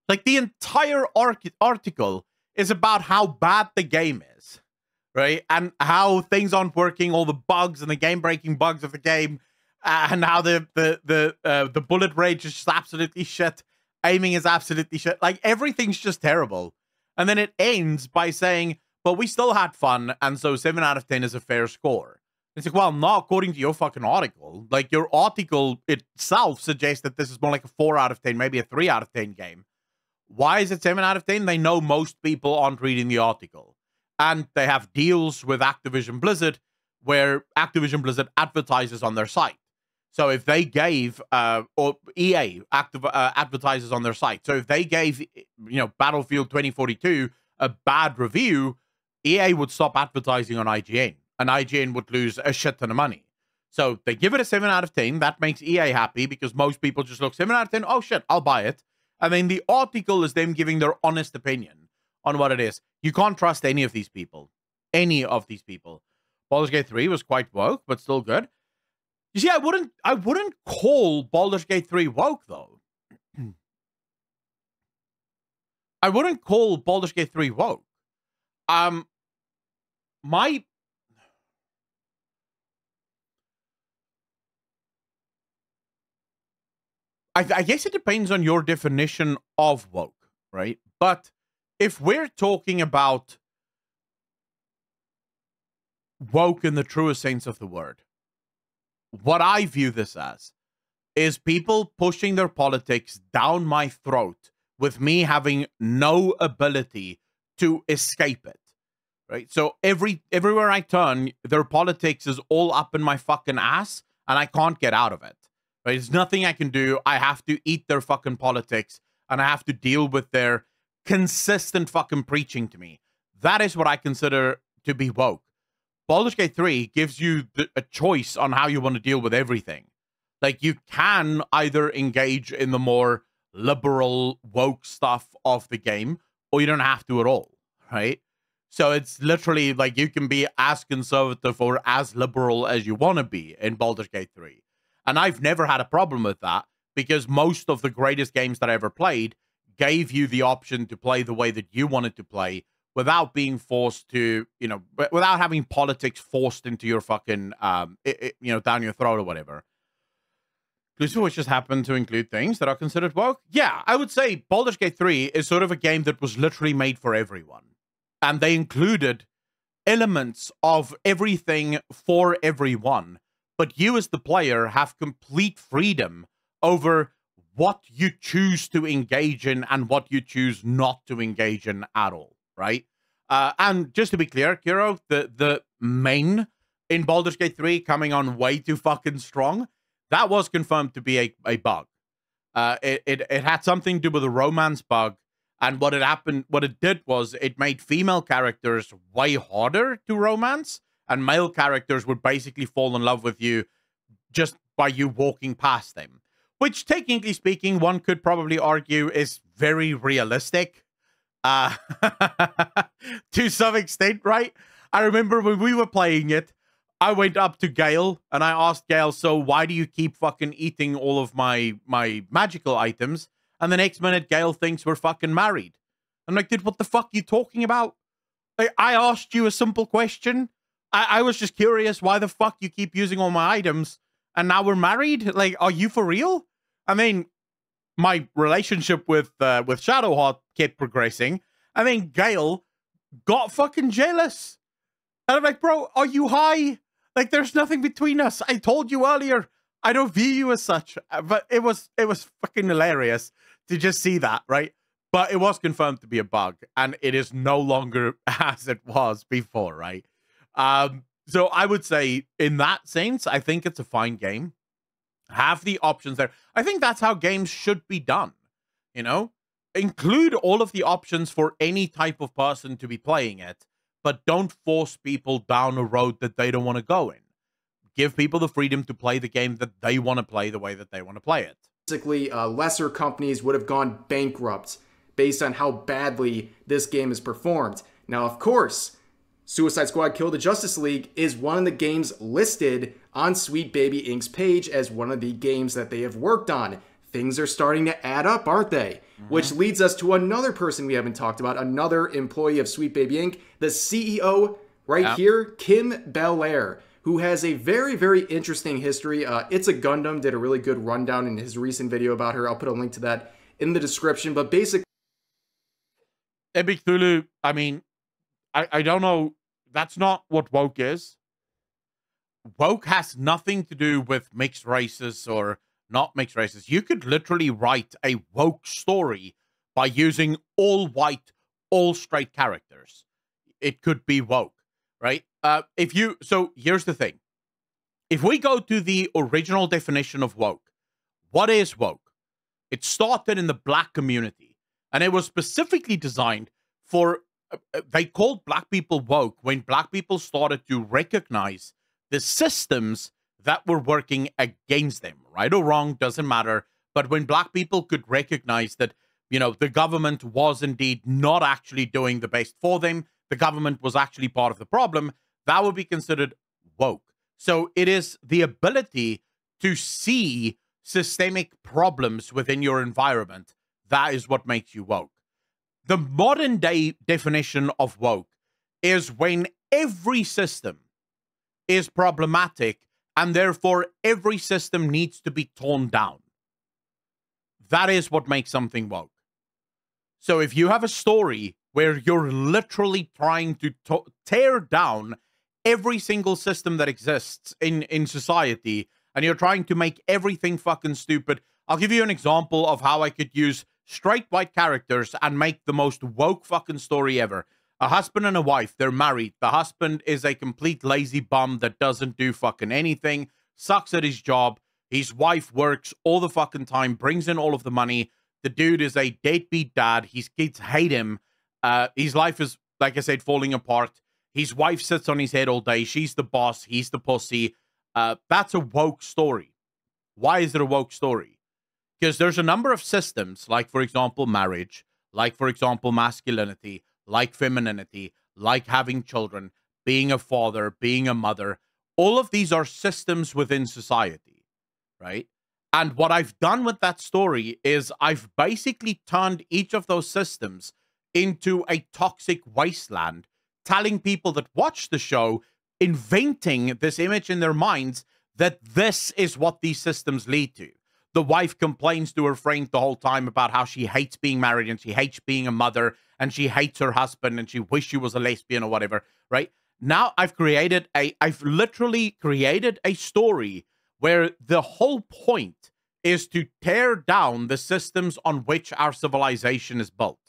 Like the entire article is about how bad the game is, right? And how things aren't working, all the bugs and the game-breaking bugs of the game, uh, and how the the the uh, the bullet rage is just absolutely shit. Aiming is absolutely shit. Like everything's just terrible. And then it ends by saying, "But we still had fun, and so seven out of ten is a fair score." It's like, well, not according to your fucking article. Like your article itself suggests that this is more like a four out of ten, maybe a three out of ten game. Why is it 7 out of 10? They know most people aren't reading the article. And they have deals with Activision Blizzard where Activision Blizzard advertises on their site. So if they gave, uh, or EA active, uh, advertises on their site. So if they gave, you know, Battlefield 2042 a bad review, EA would stop advertising on IGN and IGN would lose a shit ton of money. So they give it a 7 out of 10. That makes EA happy because most people just look 7 out of 10. Oh shit, I'll buy it. I mean, the article is them giving their honest opinion on what it is. You can't trust any of these people. Any of these people. Baldur's Gate 3 was quite woke, but still good. You see, I wouldn't I wouldn't call Baldur's Gate 3 woke though. *clears throat* I wouldn't call Baldur's Gate 3 woke. Um my I, I guess it depends on your definition of woke, right? But if we're talking about woke in the truest sense of the word, what I view this as is people pushing their politics down my throat with me having no ability to escape it. Right? So every everywhere I turn, their politics is all up in my fucking ass and I can't get out of it. Right? There's nothing I can do. I have to eat their fucking politics and I have to deal with their consistent fucking preaching to me. That is what I consider to be woke. Baldur's Gate 3 gives you the, a choice on how you want to deal with everything. Like you can either engage in the more liberal woke stuff of the game or you don't have to at all, right? So it's literally like you can be as conservative or as liberal as you want to be in Baldur's Gate 3. And I've never had a problem with that because most of the greatest games that I ever played gave you the option to play the way that you wanted to play without being forced to, you know, without having politics forced into your fucking, um, it, it, you know, down your throat or whatever. Exclusive which just happened to include things that are considered woke. Yeah, I would say Baldur's Gate 3 is sort of a game that was literally made for everyone. And they included elements of everything for everyone but you as the player have complete freedom over what you choose to engage in and what you choose not to engage in at all, right? Uh, and just to be clear, Kiro, the the main in Baldur's Gate 3 coming on way too fucking strong, that was confirmed to be a, a bug. Uh, it, it, it had something to do with a romance bug. And what it happened, what it did was it made female characters way harder to romance and male characters would basically fall in love with you just by you walking past them. Which, technically speaking, one could probably argue is very realistic uh, *laughs* to some extent, right? I remember when we were playing it, I went up to Gale and I asked Gale, "So why do you keep fucking eating all of my my magical items?" And the next minute, Gale thinks we're fucking married. I'm like, "Dude, what the fuck are you talking about?" I asked you a simple question I, I was just curious why the fuck you keep using all my items and now we're married? Like, are you for real? I mean, my relationship with uh, with Shadowheart kept progressing. I mean, Gale got fucking jealous. And I'm like, bro, are you high? Like, there's nothing between us. I told you earlier, I don't view you as such. Uh, but it was it was fucking hilarious to just see that, right? But it was confirmed to be a bug, and it is no longer *laughs* as it was before, right? Um, so I would say, in that sense, I think it's a fine game. Have the options there. I think that's how games should be done. You know, include all of the options for any type of person to be playing it, but don't force people down a road that they don't want to go in. Give people the freedom to play the game that they want to play the way that they want to play it. Basically, uh, lesser companies would have gone bankrupt based on how badly this game is performed. Now, of course, Suicide Squad Kill the Justice League is one of the games listed on Sweet Baby Inc.'s page as one of the games that they have worked on. Things are starting to add up, aren't they? Mm-hmm. Which leads us to another person we haven't talked about, another employee of Sweet Baby Inc., the CEO right yeah. here, Kim Belair, who has a very, very interesting history. Uh, it's a Gundam did a really good rundown in his recent video about her. I'll put a link to that in the description. But basically, Epic Thulu, I mean, I, I don't know. That's not what woke is. Woke has nothing to do with mixed races or not mixed races. You could literally write a woke story by using all white, all straight characters. It could be woke, right? Uh, if you so here's the thing. If we go to the original definition of woke, what is woke? It started in the black community and it was specifically designed for Uh, they called black people woke when black people started to recognize the systems that were working against them right or wrong doesn't matter but when black people could recognize that you know the government was indeed not actually doing the best for them the government was actually part of the problem that would be considered woke so it is the ability to see systemic problems within your environment that is what makes you woke. The modern day definition of woke is when every system is problematic and therefore every system needs to be torn down. That is what makes something woke. So if you have a story where you're literally trying to tear down every single system that exists in in society and you're trying to make everything fucking stupid, I'll give you an example of how I could use straight white characters and make the most woke fucking story ever. A husband and a wife, they're married. The husband is a complete lazy bum that doesn't do fucking anything, sucks at his job. His wife works all the fucking time, brings in all of the money. The dude is a deadbeat dad. His kids hate him. Uh, his life is, like I said, falling apart. His wife sits on his head all day. She's the boss. He's the pussy. Uh, that's a woke story. Why is it a woke story? Because there's a number of systems, like, for example, marriage, like, for example, masculinity, like femininity, like having children, being a father, being a mother. All of these are systems within society, right? And what I've done with that story is I've basically turned each of those systems into a toxic wasteland, telling people that watch the show, inventing this image in their minds that this is what these systems lead to the wife complains to her friend the whole time about how she hates being married and she hates being a mother and she hates her husband and she wishes she was a lesbian or whatever, right? Now I've created a, I've literally created a story where the whole point is to tear down the systems on which our civilization is built.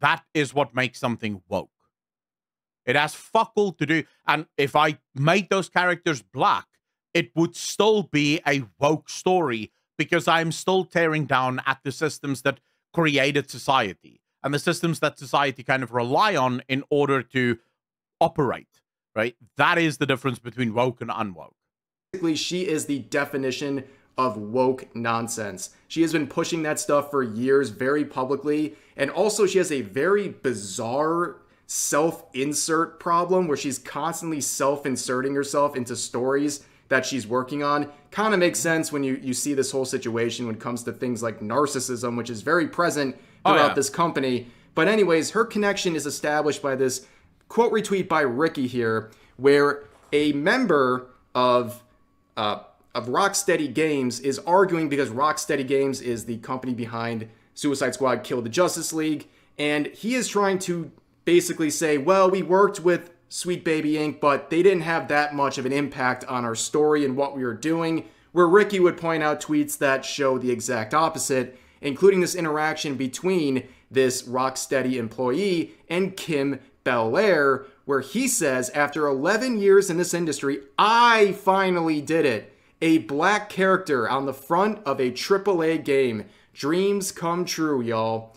That is what makes something woke. It has fuck all to do. And if I made those characters black, it would still be a woke story because I'm still tearing down at the systems that created society and the systems that society kind of rely on in order to operate, right? That is the difference between woke and unwoke. Basically, she is the definition of woke nonsense. She has been pushing that stuff for years very publicly. And also, she has a very bizarre self insert problem where she's constantly self inserting herself into stories that she's working on kind of makes sense when you, you see this whole situation when it comes to things like narcissism, which is very present throughout oh, yeah. this company. But, anyways, her connection is established by this quote retweet by Ricky here, where a member of uh, of Rocksteady Games is arguing because Rocksteady Games is the company behind Suicide Squad Kill the Justice League, and he is trying to basically say, well, we worked with Sweet Baby Inc., but they didn't have that much of an impact on our story and what we were doing. Where Ricky would point out tweets that show the exact opposite, including this interaction between this Rocksteady employee and Kim Belair, where he says, after 11 years in this industry, I finally did it. a black character on the front of a AAA game. Dreams come true, y'all.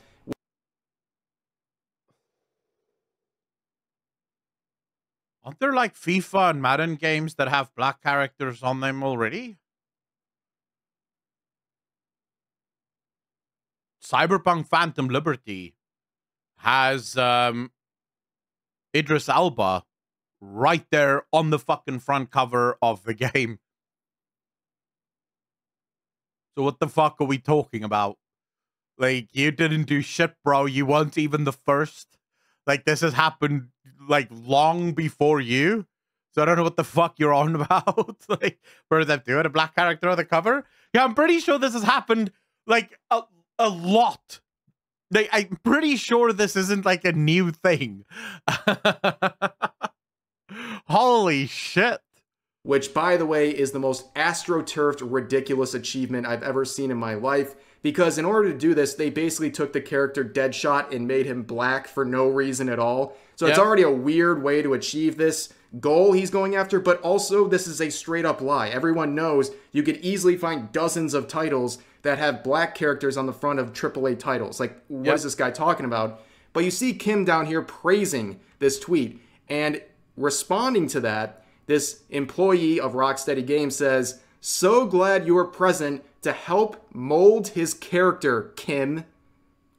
Aren't there like FIFA and Madden games that have black characters on them already? Cyberpunk Phantom Liberty has um, Idris Elba right there on the fucking front cover of the *laughs* game. So what the fuck are we talking about? Like you didn't do shit, bro. You weren't even the first. Like this has happened like long before you. So I don't know what the fuck you're on *laughs* about. like for them doing a black character on the cover. Yeah, I'm pretty sure this has happened like a, a lot. Like I'm pretty sure this isn't like a new thing. *laughs* Holy shit which, by the way, is the most astroturfed, ridiculous achievement I've ever seen in my life. Because in order to do this, they basically took the character Deadshot and made him black for no reason at all. So yep. it's already a weird way to achieve this goal he's going after, but also this is a straight up lie. Everyone knows you could easily find dozens of titles that have black characters on the front of AAA titles. Like, what yep. is this guy talking about? But you see Kim down here praising this tweet and responding to that this employee of Rocksteady Games says, So glad you were present to help mold his character, Kim.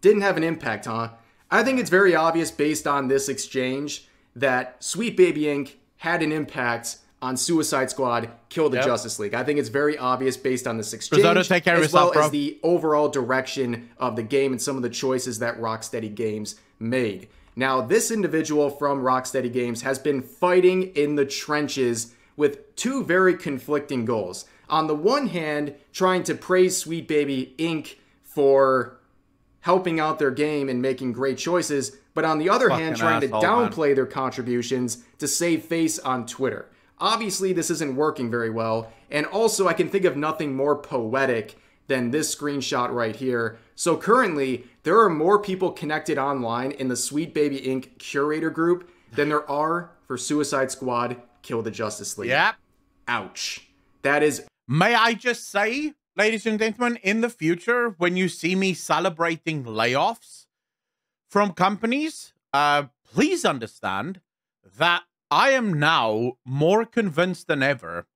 Didn't have an impact, huh? I think it's very obvious based on this exchange that Sweet Baby Inc. had an impact on Suicide Squad, Kill the yep. Justice League. I think it's very obvious based on this exchange, take care as yourself, well as the overall direction of the game and some of the choices that Rocksteady Games made. Now, this individual from Rocksteady Games has been fighting in the trenches with two very conflicting goals. On the one hand, trying to praise Sweet Baby Inc. for helping out their game and making great choices, but on the other Fucking hand, trying asshole, to downplay man. their contributions to save face on Twitter. Obviously, this isn't working very well, and also I can think of nothing more poetic than this screenshot right here. So currently, there are more people connected online in the Sweet Baby Inc. curator group than there are for Suicide Squad Kill the Justice League. Yep. Ouch. That is. May I just say, ladies and gentlemen, in the future, when you see me celebrating layoffs from companies, uh, please understand that I am now more convinced than ever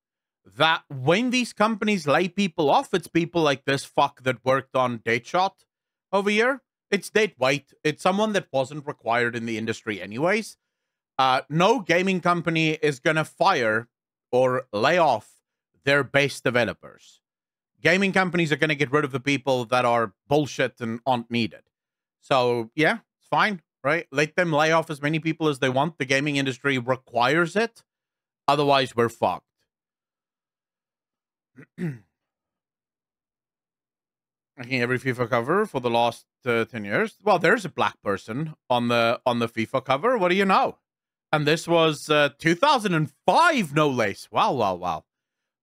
that when these companies lay people off, it's people like this fuck that worked on Deadshot over here. It's Dead White. It's someone that wasn't required in the industry anyways. Uh, no gaming company is going to fire or lay off their best developers. Gaming companies are going to get rid of the people that are bullshit and aren't needed. So, yeah, it's fine, right? Let them lay off as many people as they want. The gaming industry requires it. Otherwise, we're fucked. *clears throat* Making every FIFA cover for the last uh, 10 years. Well, there's a black person on the on the FIFA cover. What do you know? And this was uh, 2005, no less. Wow, wow, wow.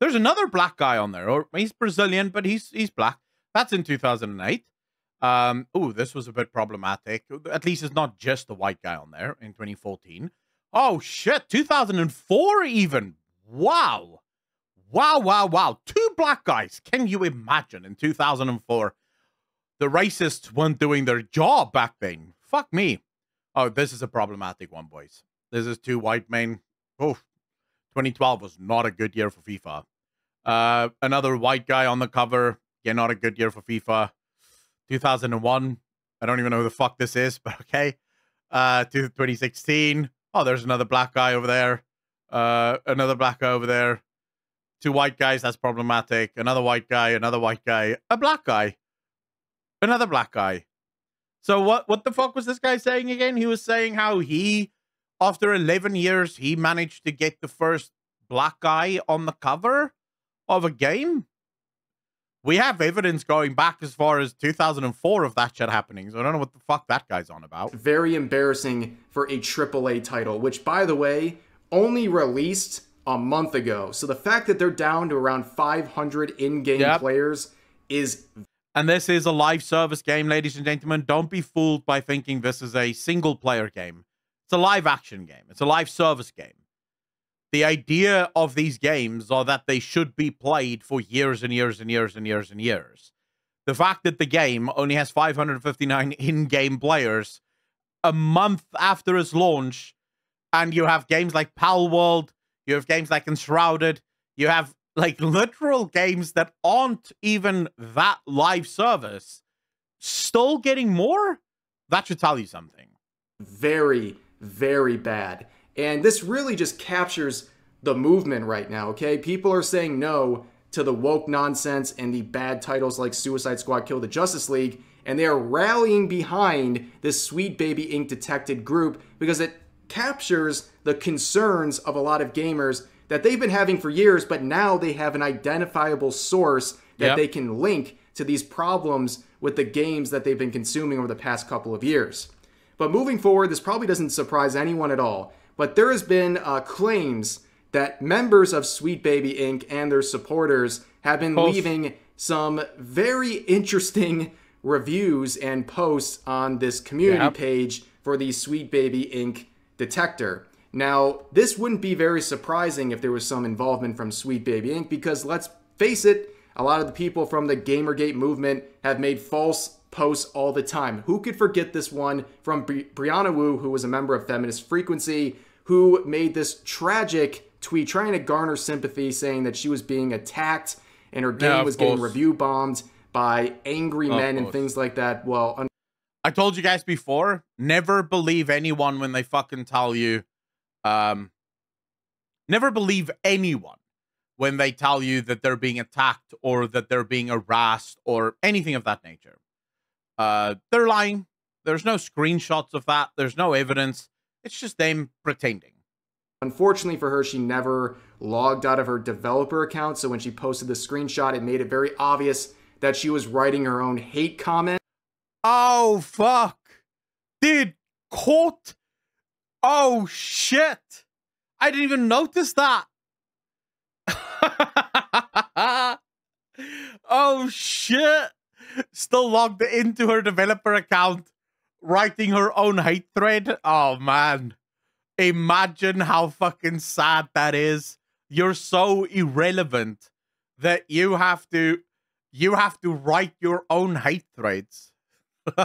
There's another black guy on there. Or he's Brazilian, but he's he's black. That's in 2008. Um, oh, this was a bit problematic. At least it's not just the white guy on there in 2014. Oh shit, 2004 even. Wow. Wow, wow, wow. Two black guys. Can you imagine in 2004? The racists weren't doing their job back then. Fuck me. Oh, this is a problematic one, boys. This is two white men. Oh, 2012 was not a good year for FIFA. Uh, another white guy on the cover. Yeah, not a good year for FIFA. 2001. I don't even know who the fuck this is, *laughs* but okay. Uh, 2016. Oh, there's another black guy over there. Uh, another black guy over there two white guys, that's problematic. Another white guy, another white guy, a black guy, another black guy. So what what the fuck was this guy saying again? He was saying how he after 11 years he managed to get the first black guy on the cover of a game. We have evidence going back as far as 2004 of that shit happening. So I don't know what the fuck that guy's on about. Very embarrassing for a AAA title, which by the way, only released a month ago. So the fact that they're down to around 500 in-game yep. players is and this is a live service game, ladies and gentlemen. Don't be fooled by thinking this is a single player game. It's a live action game. It's a live service game. The idea of these games are that they should be played for years and years and years and years and years. The fact that the game only has 559 *laughs* in-game players a month after its launch, and you have games like Palworld, you have games like Enshrouded, you have like literal games that aren't even that live service still getting more? That should tell you something. Very very bad and this really just captures the movement right now okay people are saying no to the woke nonsense and the bad titles like suicide squad kill the justice league and they are rallying behind this sweet baby Inc. detected group because it captures the concerns of a lot of gamers that they've been having for years, but now they have an identifiable source that yep. they can link to these problems with the games that they've been consuming over the past couple of years. But moving forward, this probably doesn't surprise anyone at all, but there has been uh, claims that members of Sweet Baby Inc. and their supporters have been Post. leaving some very interesting reviews and posts on this community yep. page for the Sweet Baby Inc. detector. Now, this wouldn't be very surprising if there was some involvement from Sweet Baby Inc. because let's face it, a lot of the people from the Gamergate movement have made false posts all the time. Who could forget this one from Bri- Brianna Wu, who was a member of Feminist Frequency, who made this tragic tweet trying to garner sympathy, saying that she was being attacked and her game yeah, was course. getting review bombed by angry men and things like that. Well, un- I told you guys before, never believe anyone when they fucking tell you um, never believe anyone when they tell you that they're being attacked or that they're being harassed or anything of that nature. Uh, they're lying. There's no screenshots of that. There's no evidence. It's just them pretending. Unfortunately for her, she never logged out of her developer account. So when she posted the screenshot, it made it very obvious that she was writing her own hate comment. Oh, fuck. Dude, caught Oh shit! I didn't even notice that. *laughs* oh shit! Still logged into her developer account, writing her own hate thread. Oh man. Imagine how fucking sad that is. You're so irrelevant that you have to you have to write your own hate threads. *laughs*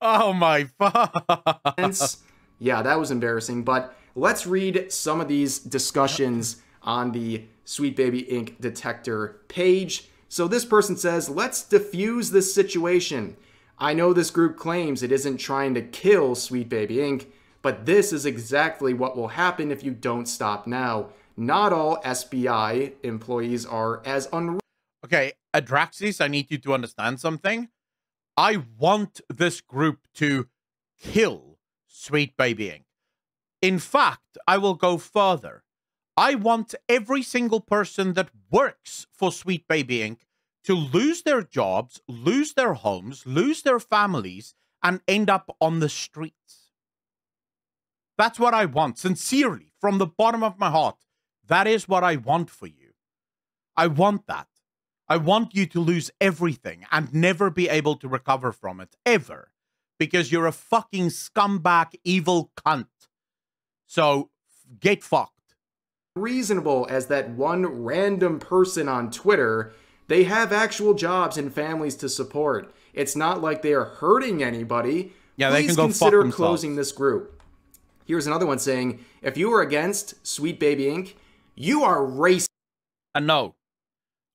Oh my fuck. *laughs* yeah, that was embarrassing. But let's read some of these discussions on the Sweet Baby Inc. detector page. So this person says, let's diffuse this situation. I know this group claims it isn't trying to kill Sweet Baby Inc., but this is exactly what will happen if you don't stop now. Not all SBI employees are as unreal. Okay, Adraxis, I need you to understand something. I want this group to kill Sweet Baby Inc. In fact, I will go further. I want every single person that works for Sweet Baby Inc. to lose their jobs, lose their homes, lose their families, and end up on the streets. That's what I want, sincerely, from the bottom of my heart. That is what I want for you. I want that. I want you to lose everything and never be able to recover from it, ever. Because you're a fucking scumbag, evil cunt. So get fucked. Reasonable as that one random person on Twitter, they have actual jobs and families to support. It's not like they are hurting anybody. Yeah, Please they can go consider closing this group. Here's another one saying, if you are against Sweet Baby Inc., you are racist. And no,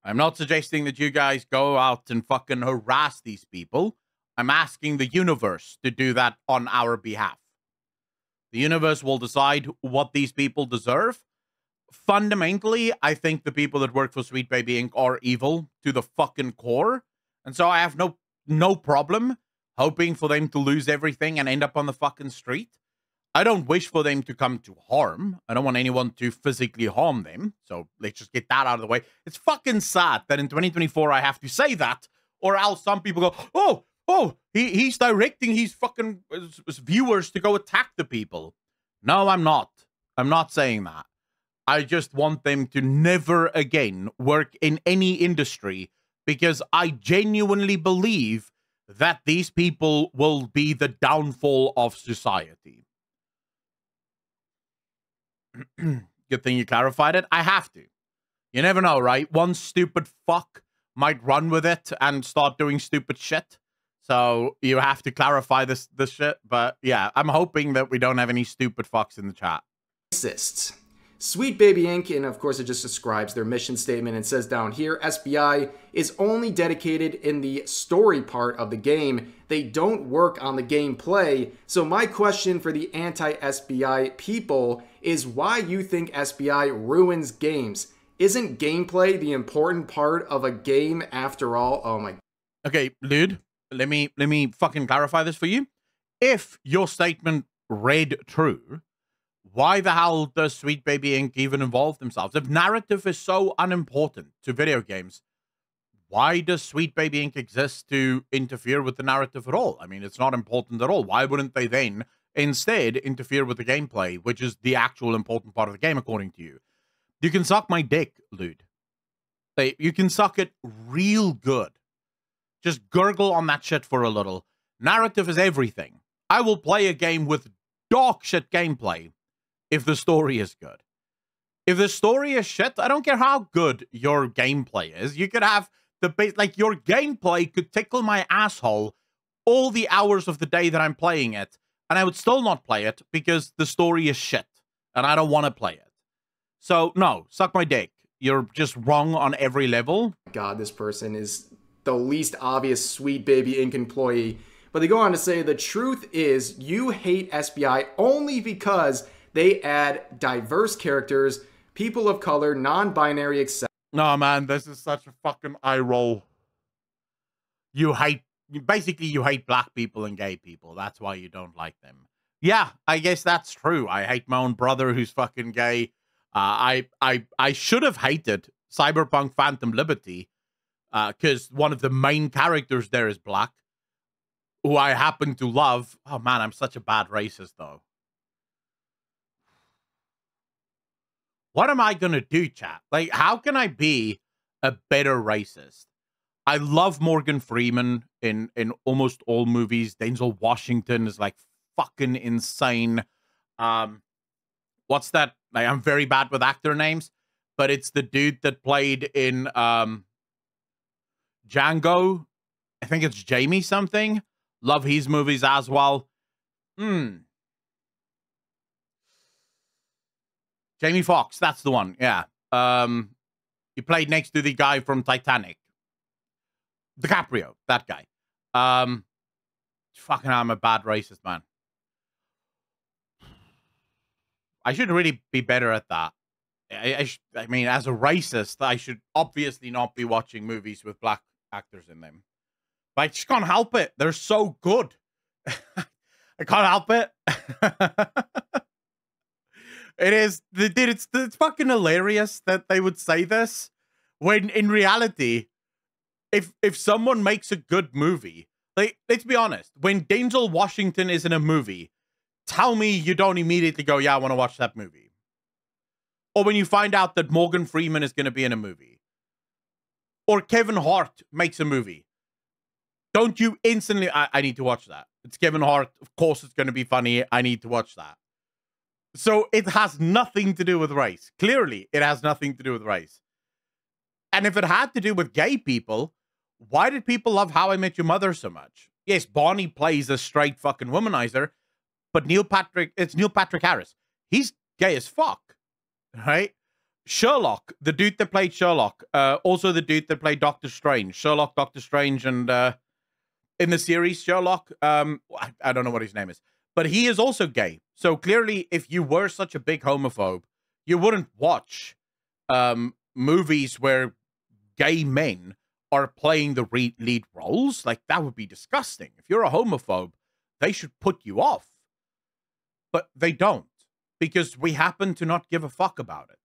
I'm not suggesting that you guys go out and fucking harass these people. I'm asking the universe to do that on our behalf. The universe will decide what these people deserve. Fundamentally, I think the people that work for Sweet Baby Inc. are evil to the fucking core. And so I have no no problem hoping for them to lose everything and end up on the fucking street. I don't wish for them to come to harm. I don't want anyone to physically harm them. So let's just get that out of the way. It's fucking sad that in 2024 I have to say that, or else some people go, oh, oh, he, he's directing his fucking uh, viewers to go attack the people. No, I'm not. I'm not saying that. I just want them to never again work in any industry because I genuinely believe that these people will be the downfall of society. *clears throat* Good thing you clarified it. I have to. You never know, right? One stupid fuck might run with it and start doing stupid shit. So you have to clarify this this shit. But yeah, I'm hoping that we don't have any stupid fucks in the chat. Assists. Sweet Baby Inc., and of course it just describes their mission statement and says down here, SBI is only dedicated in the story part of the game. They don't work on the gameplay. So my question for the anti-SBI people is why you think SBI ruins games. Isn't gameplay the important part of a game after all? Oh my. Okay, dude, let me let me fucking clarify this for you. If your statement read true, why the hell does Sweet Baby Inc. even involve themselves? If narrative is so unimportant to video games, why does Sweet Baby Inc. exist to interfere with the narrative at all? I mean, it's not important at all. Why wouldn't they then instead interfere with the gameplay, which is the actual important part of the game, according to you? You can suck my dick, dude. You can suck it real good. Just gurgle on that shit for a little. Narrative is everything. I will play a game with dog shit gameplay if the story is good. If the story is shit, I don't care how good your gameplay is. You could have the base, like your gameplay could tickle my asshole all the hours of the day that I'm playing it, and I would still not play it because the story is shit and I don't want to play it. So, no, suck my dick. You're just wrong on every level. God, this person is the least obvious Sweet Baby Inc. employee. But they go on to say the truth is you hate SBI only because they add diverse characters, people of color, non-binary, etc. No, man, this is such a fucking eye roll. You hate, basically, you hate black people and gay people. That's why you don't like them. Yeah, I guess that's true. I hate my own brother who's fucking gay. Uh, I, I, I should have hated Cyberpunk Phantom Liberty because uh, one of the main characters there is black, who I happen to love. Oh man, I'm such a bad racist though. What am I going to do, chat? Like, how can I be a better racist? I love Morgan Freeman in in almost all movies. Denzel Washington is like fucking insane. Um, what's that? Like, I'm very bad with actor names, but it's the dude that played in um Django. I think it's Jamie something. Love his movies as well. Hmm. Jamie Foxx, that's the one. Yeah. Um, he played next to the guy from Titanic. DiCaprio, that guy. Um, fucking, I'm a bad racist, man. I should really be better at that. I, I, I, mean, as a racist, I should obviously not be watching movies with black actors in them. But I just can't help it. They're so good. *laughs* I can't help it. *laughs* It is, dude. It's it's fucking hilarious that they would say this when in reality, if if someone makes a good movie, like let's be honest, when Denzel Washington is in a movie, tell me you don't immediately go, yeah, I want to watch that movie. Or when you find out that Morgan Freeman is going to be in a movie, or Kevin Hart makes a movie, don't you instantly? I, I need to watch that. It's Kevin Hart. Of course, it's going to be funny. I need to watch that. So it has nothing to do with race. Clearly, it has nothing to do with race. And if it had to do with gay people, why did people love How I Met Your Mother so much? Yes, Barney plays a straight fucking womanizer, but Neil Patrick, it's Neil Patrick Harris. He's gay as fuck, right? Sherlock, the dude that played Sherlock, uh, also the dude that played Doctor Strange, Sherlock, Doctor Strange, and uh, in the series Sherlock, um, I, I don't know what his name is, but he is also gay. So clearly, if you were such a big homophobe, you wouldn't watch um, movies where gay men are playing the lead roles. Like, that would be disgusting. If you're a homophobe, they should put you off. But they don't because we happen to not give a fuck about it.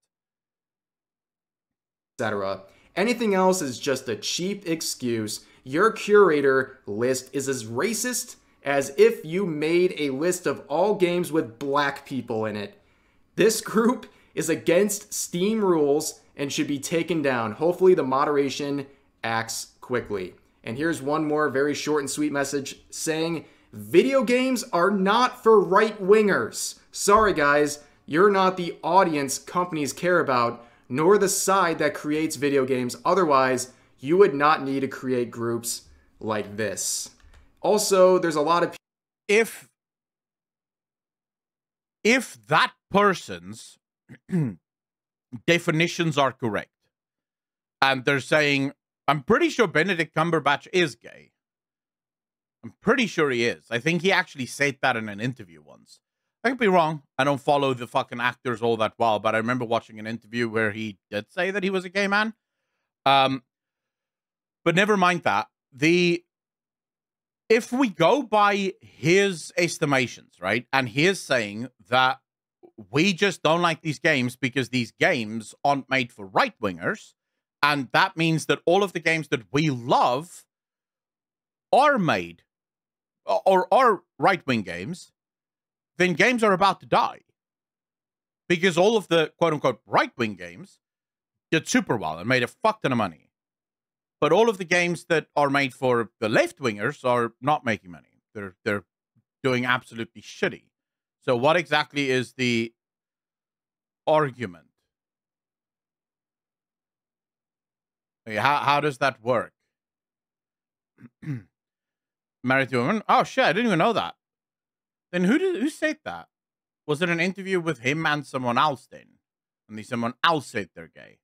Etc. Anything else is just a cheap excuse. Your curator list is as racist as if you made a list of all games with black people in it. This group is against Steam rules and should be taken down. Hopefully, the moderation acts quickly. And here's one more very short and sweet message saying video games are not for right wingers. Sorry, guys, you're not the audience companies care about, nor the side that creates video games. Otherwise, you would not need to create groups like this. Also, there's a lot of if if that person's *clears throat* definitions are correct and they're saying I'm pretty sure Benedict Cumberbatch is gay. I'm pretty sure he is. I think he actually said that in an interview once. I could be wrong. I don't follow the fucking actors all that well, but I remember watching an interview where he did say that he was a gay man. Um, but never mind that. The if we go by his estimations, right, and he is saying that we just don't like these games because these games aren't made for right wingers, and that means that all of the games that we love are made or are right wing games, then games are about to die because all of the quote unquote right wing games did super well and made a fuck ton of money. But all of the games that are made for the left wingers are not making money. They're they're doing absolutely shitty. So what exactly is the argument? How how does that work? *clears throat* Married to a woman? Oh shit, I didn't even know that. Then who did who said that? Was it an interview with him and someone else then? And the someone else said they're gay.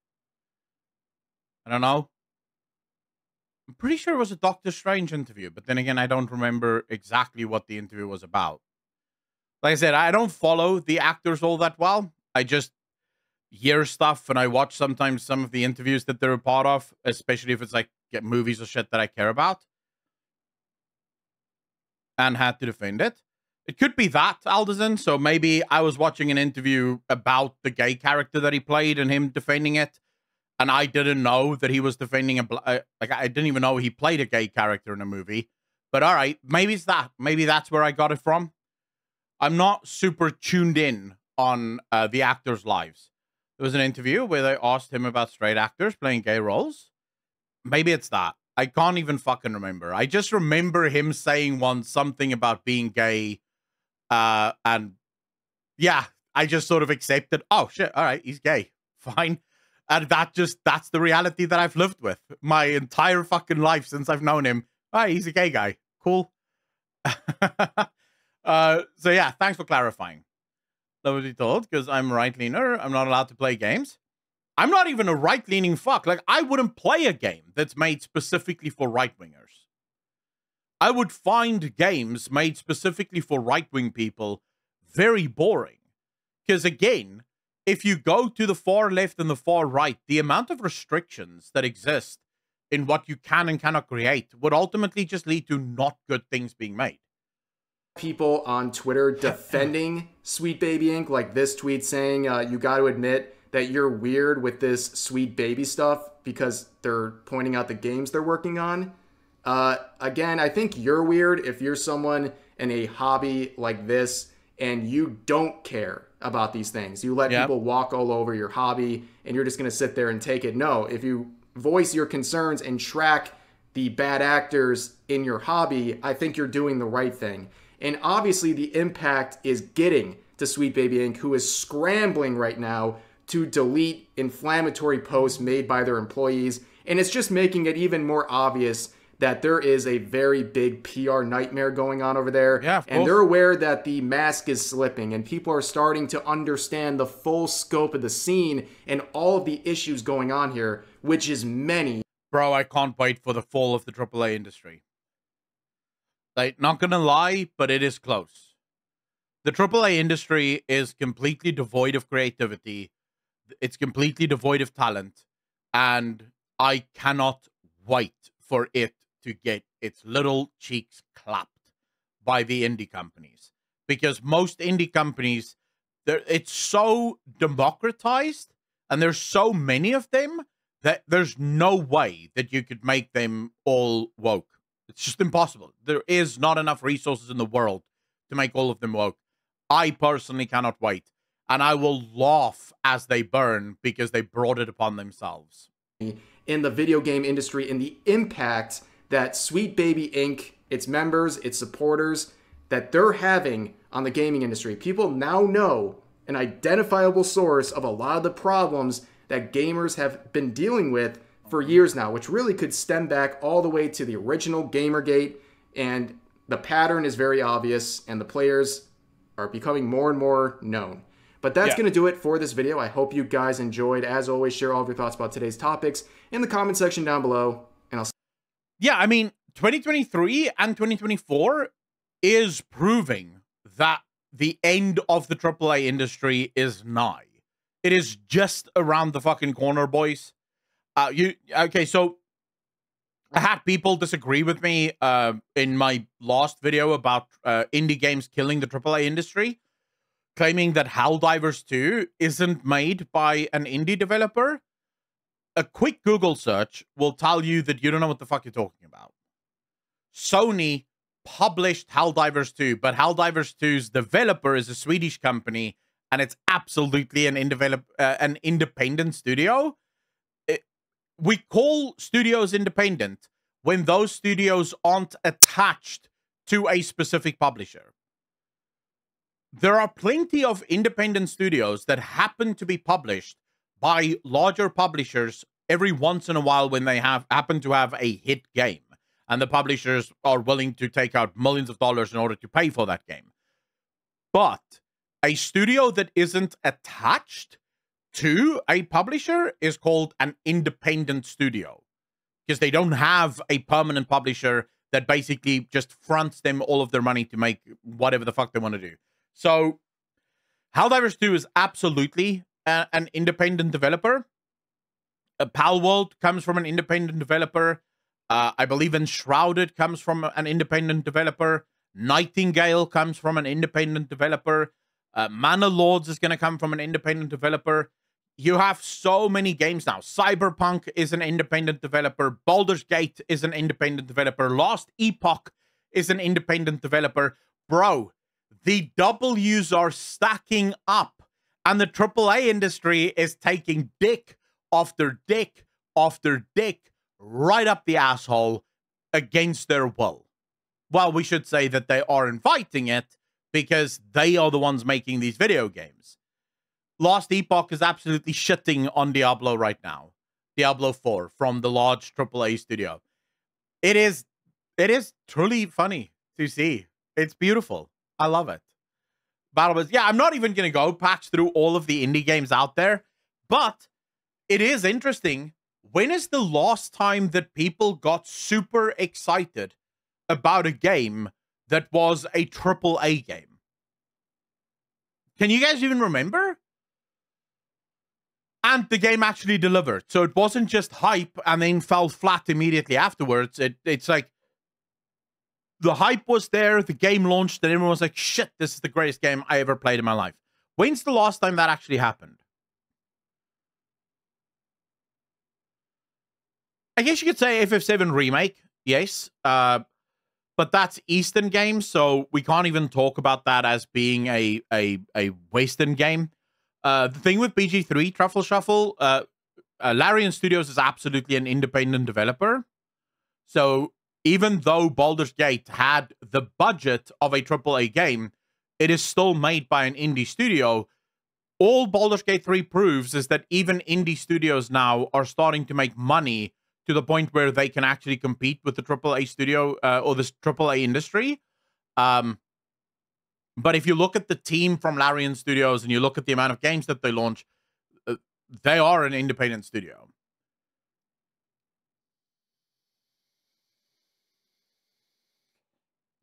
I don't know. I'm pretty sure it was a Doctor Strange interview, but then again, I don't remember exactly what the interview was about. Like I said, I don't follow the actors all that well. I just hear stuff and I watch sometimes some of the interviews that they're a part of, especially if it's like movies or shit that I care about. And had to defend it. It could be that, Alderson. So maybe I was watching an interview about the gay character that he played and him defending it and I didn't know that he was defending a uh, like I didn't even know he played a gay character in a movie. But all right, maybe it's that. Maybe that's where I got it from. I'm not super tuned in on uh, the actors' lives. There was an interview where they asked him about straight actors playing gay roles. Maybe it's that. I can't even fucking remember. I just remember him saying once something about being gay. Uh, and yeah, I just sort of accepted, oh shit, all right, he's gay. *laughs* Fine and that just that's the reality that I've lived with my entire fucking life since I've known him. Ah, he's a gay guy. Cool. *laughs* uh, so yeah, thanks for clarifying. Love to be told, because I'm right leaner. I'm not allowed to play games. I'm not even a right leaning fuck. Like I wouldn't play a game that's made specifically for right wingers. I would find games made specifically for right wing people very boring. Because again, if you go to the far left and the far right, the amount of restrictions that exist in what you can and cannot create would ultimately just lead to not good things being made. People on Twitter *laughs* defending Sweet Baby Inc., like this tweet saying, uh, you got to admit that you're weird with this Sweet Baby stuff because they're pointing out the games they're working on. Uh, again, I think you're weird if you're someone in a hobby like this and you don't care about these things. You let yep. people walk all over your hobby and you're just going to sit there and take it. No, if you voice your concerns and track the bad actors in your hobby, I think you're doing the right thing. And obviously, the impact is getting to Sweet Baby Inc., who is scrambling right now to delete inflammatory posts made by their employees. And it's just making it even more obvious that there is a very big PR nightmare going on over there. Yeah, and they're aware that the mask is slipping and people are starting to understand the full scope of the scene and all of the issues going on here, which is many. Bro, I can't wait for the fall of the AAA industry. Like, not gonna lie, but it is close. The AAA industry is completely devoid of creativity. It's completely devoid of talent. And I cannot wait for it to get its little cheeks clapped by the indie companies because most indie companies it's so democratized and there's so many of them that there's no way that you could make them all woke. It's just impossible. There is not enough resources in the world to make all of them woke. I personally cannot wait and i will laugh as they burn because they brought it upon themselves. In the video game industry and the impact that Sweet Baby Inc., its members, its supporters, that they're having on the gaming industry. People now know an identifiable source of a lot of the problems that gamers have been dealing with for years now, which really could stem back all the way to the original Gamergate. And the pattern is very obvious, and the players are becoming more and more known. But that's yeah. going to do it for this video. I hope you guys enjoyed. As always, share all of your thoughts about today's topics in the comment section down below. Yeah, I mean, 2023 and 2024 is proving that the end of the AAA industry is nigh. It is just around the fucking corner, boys. Uh, you okay? So I had people disagree with me uh, in my last video about uh, indie games killing the AAA industry, claiming that Helldivers 2 isn't made by an indie developer. A quick Google search will tell you that you don't know what the fuck you're talking about. Sony published Helldivers 2, but Helldivers 2's developer is a Swedish company, and it's absolutely an, indevelop, uh, an independent studio. It, we call studios independent when those studios aren't attached to a specific publisher. There are plenty of independent studios that happen to be published by larger publishers every once in a while when they have happen to have a hit game and the publishers are willing to take out millions of dollars in order to pay for that game. But a studio that isn't attached to a publisher is called an independent studio because they don't have a permanent publisher that basically just fronts them all of their money to make whatever the fuck they want to do. So, Helldivers 2 is absolutely an independent developer. Uh, Palworld comes from an independent developer. Uh, I believe Enshrouded comes from an independent developer. Nightingale comes from an independent developer. Uh, Manor Lords is going to come from an independent developer. You have so many games now. Cyberpunk is an independent developer. Baldur's Gate is an independent developer. Last Epoch is an independent developer. Bro, the W's are stacking up, and the AAA industry is taking dick after dick after dick right up the asshole against their will. Well, we should say that they are inviting it because they are the ones making these video games. Last Epoch is absolutely shitting on Diablo right now. Diablo 4 from the large AAA studio. It is it is truly funny to see. It's beautiful. I love it. Battle yeah, I'm not even going to go patch through all of the indie games out there, but it is interesting when is the last time that people got super excited about a game that was a triple A game? Can you guys even remember? And the game actually delivered. So it wasn't just hype and then fell flat immediately afterwards. It it's like the hype was there, the game launched, and everyone was like, shit, this is the greatest game I ever played in my life. When's the last time that actually happened? I guess you could say FF7 remake, yes. Uh, but that's Eastern games, so we can't even talk about that as being a a a Western game. Uh, the thing with BG3 Truffle Shuffle, uh, uh, Larian Studios is absolutely an independent developer. So even though Baldur's Gate had the budget of a AAA game, it is still made by an indie studio. All Baldur's Gate 3 proves is that even indie studios now are starting to make money to the point where they can actually compete with the AAA studio uh, or this AAA industry. Um, but if you look at the team from Larian Studios and you look at the amount of games that they launch, uh, they are an independent studio.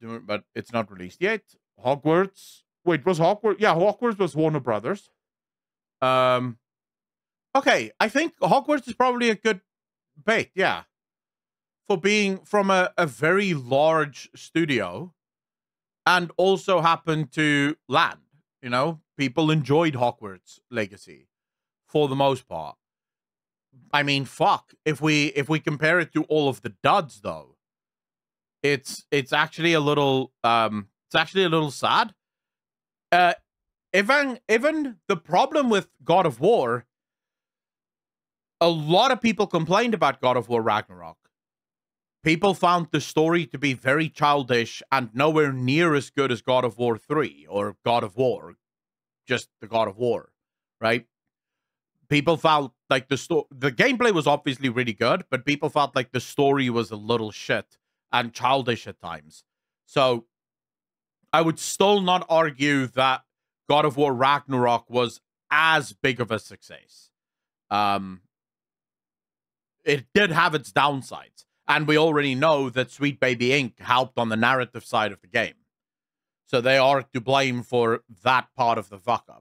But it's not released yet. Hogwarts. Wait, was Hogwarts? Yeah, Hogwarts was Warner Brothers. Um. Okay, I think Hogwarts is probably a good bait, yeah. For being from a, a very large studio and also happened to land. You know, people enjoyed Hogwarts Legacy for the most part. I mean, fuck. If we if we compare it to all of the duds, though, it's it's actually a little um it's actually a little sad. Uh, even even the problem with God of War a lot of people complained about God of War Ragnarok. People found the story to be very childish and nowhere near as good as God of War 3 or God of War. just the God of War, right? People felt like the sto- the gameplay was obviously really good, but people felt like the story was a little shit and childish at times. So I would still not argue that God of War Ragnarok was as big of a success. Um, it did have its downsides, and we already know that Sweet Baby Inc. helped on the narrative side of the game. So they are to blame for that part of the fuck up.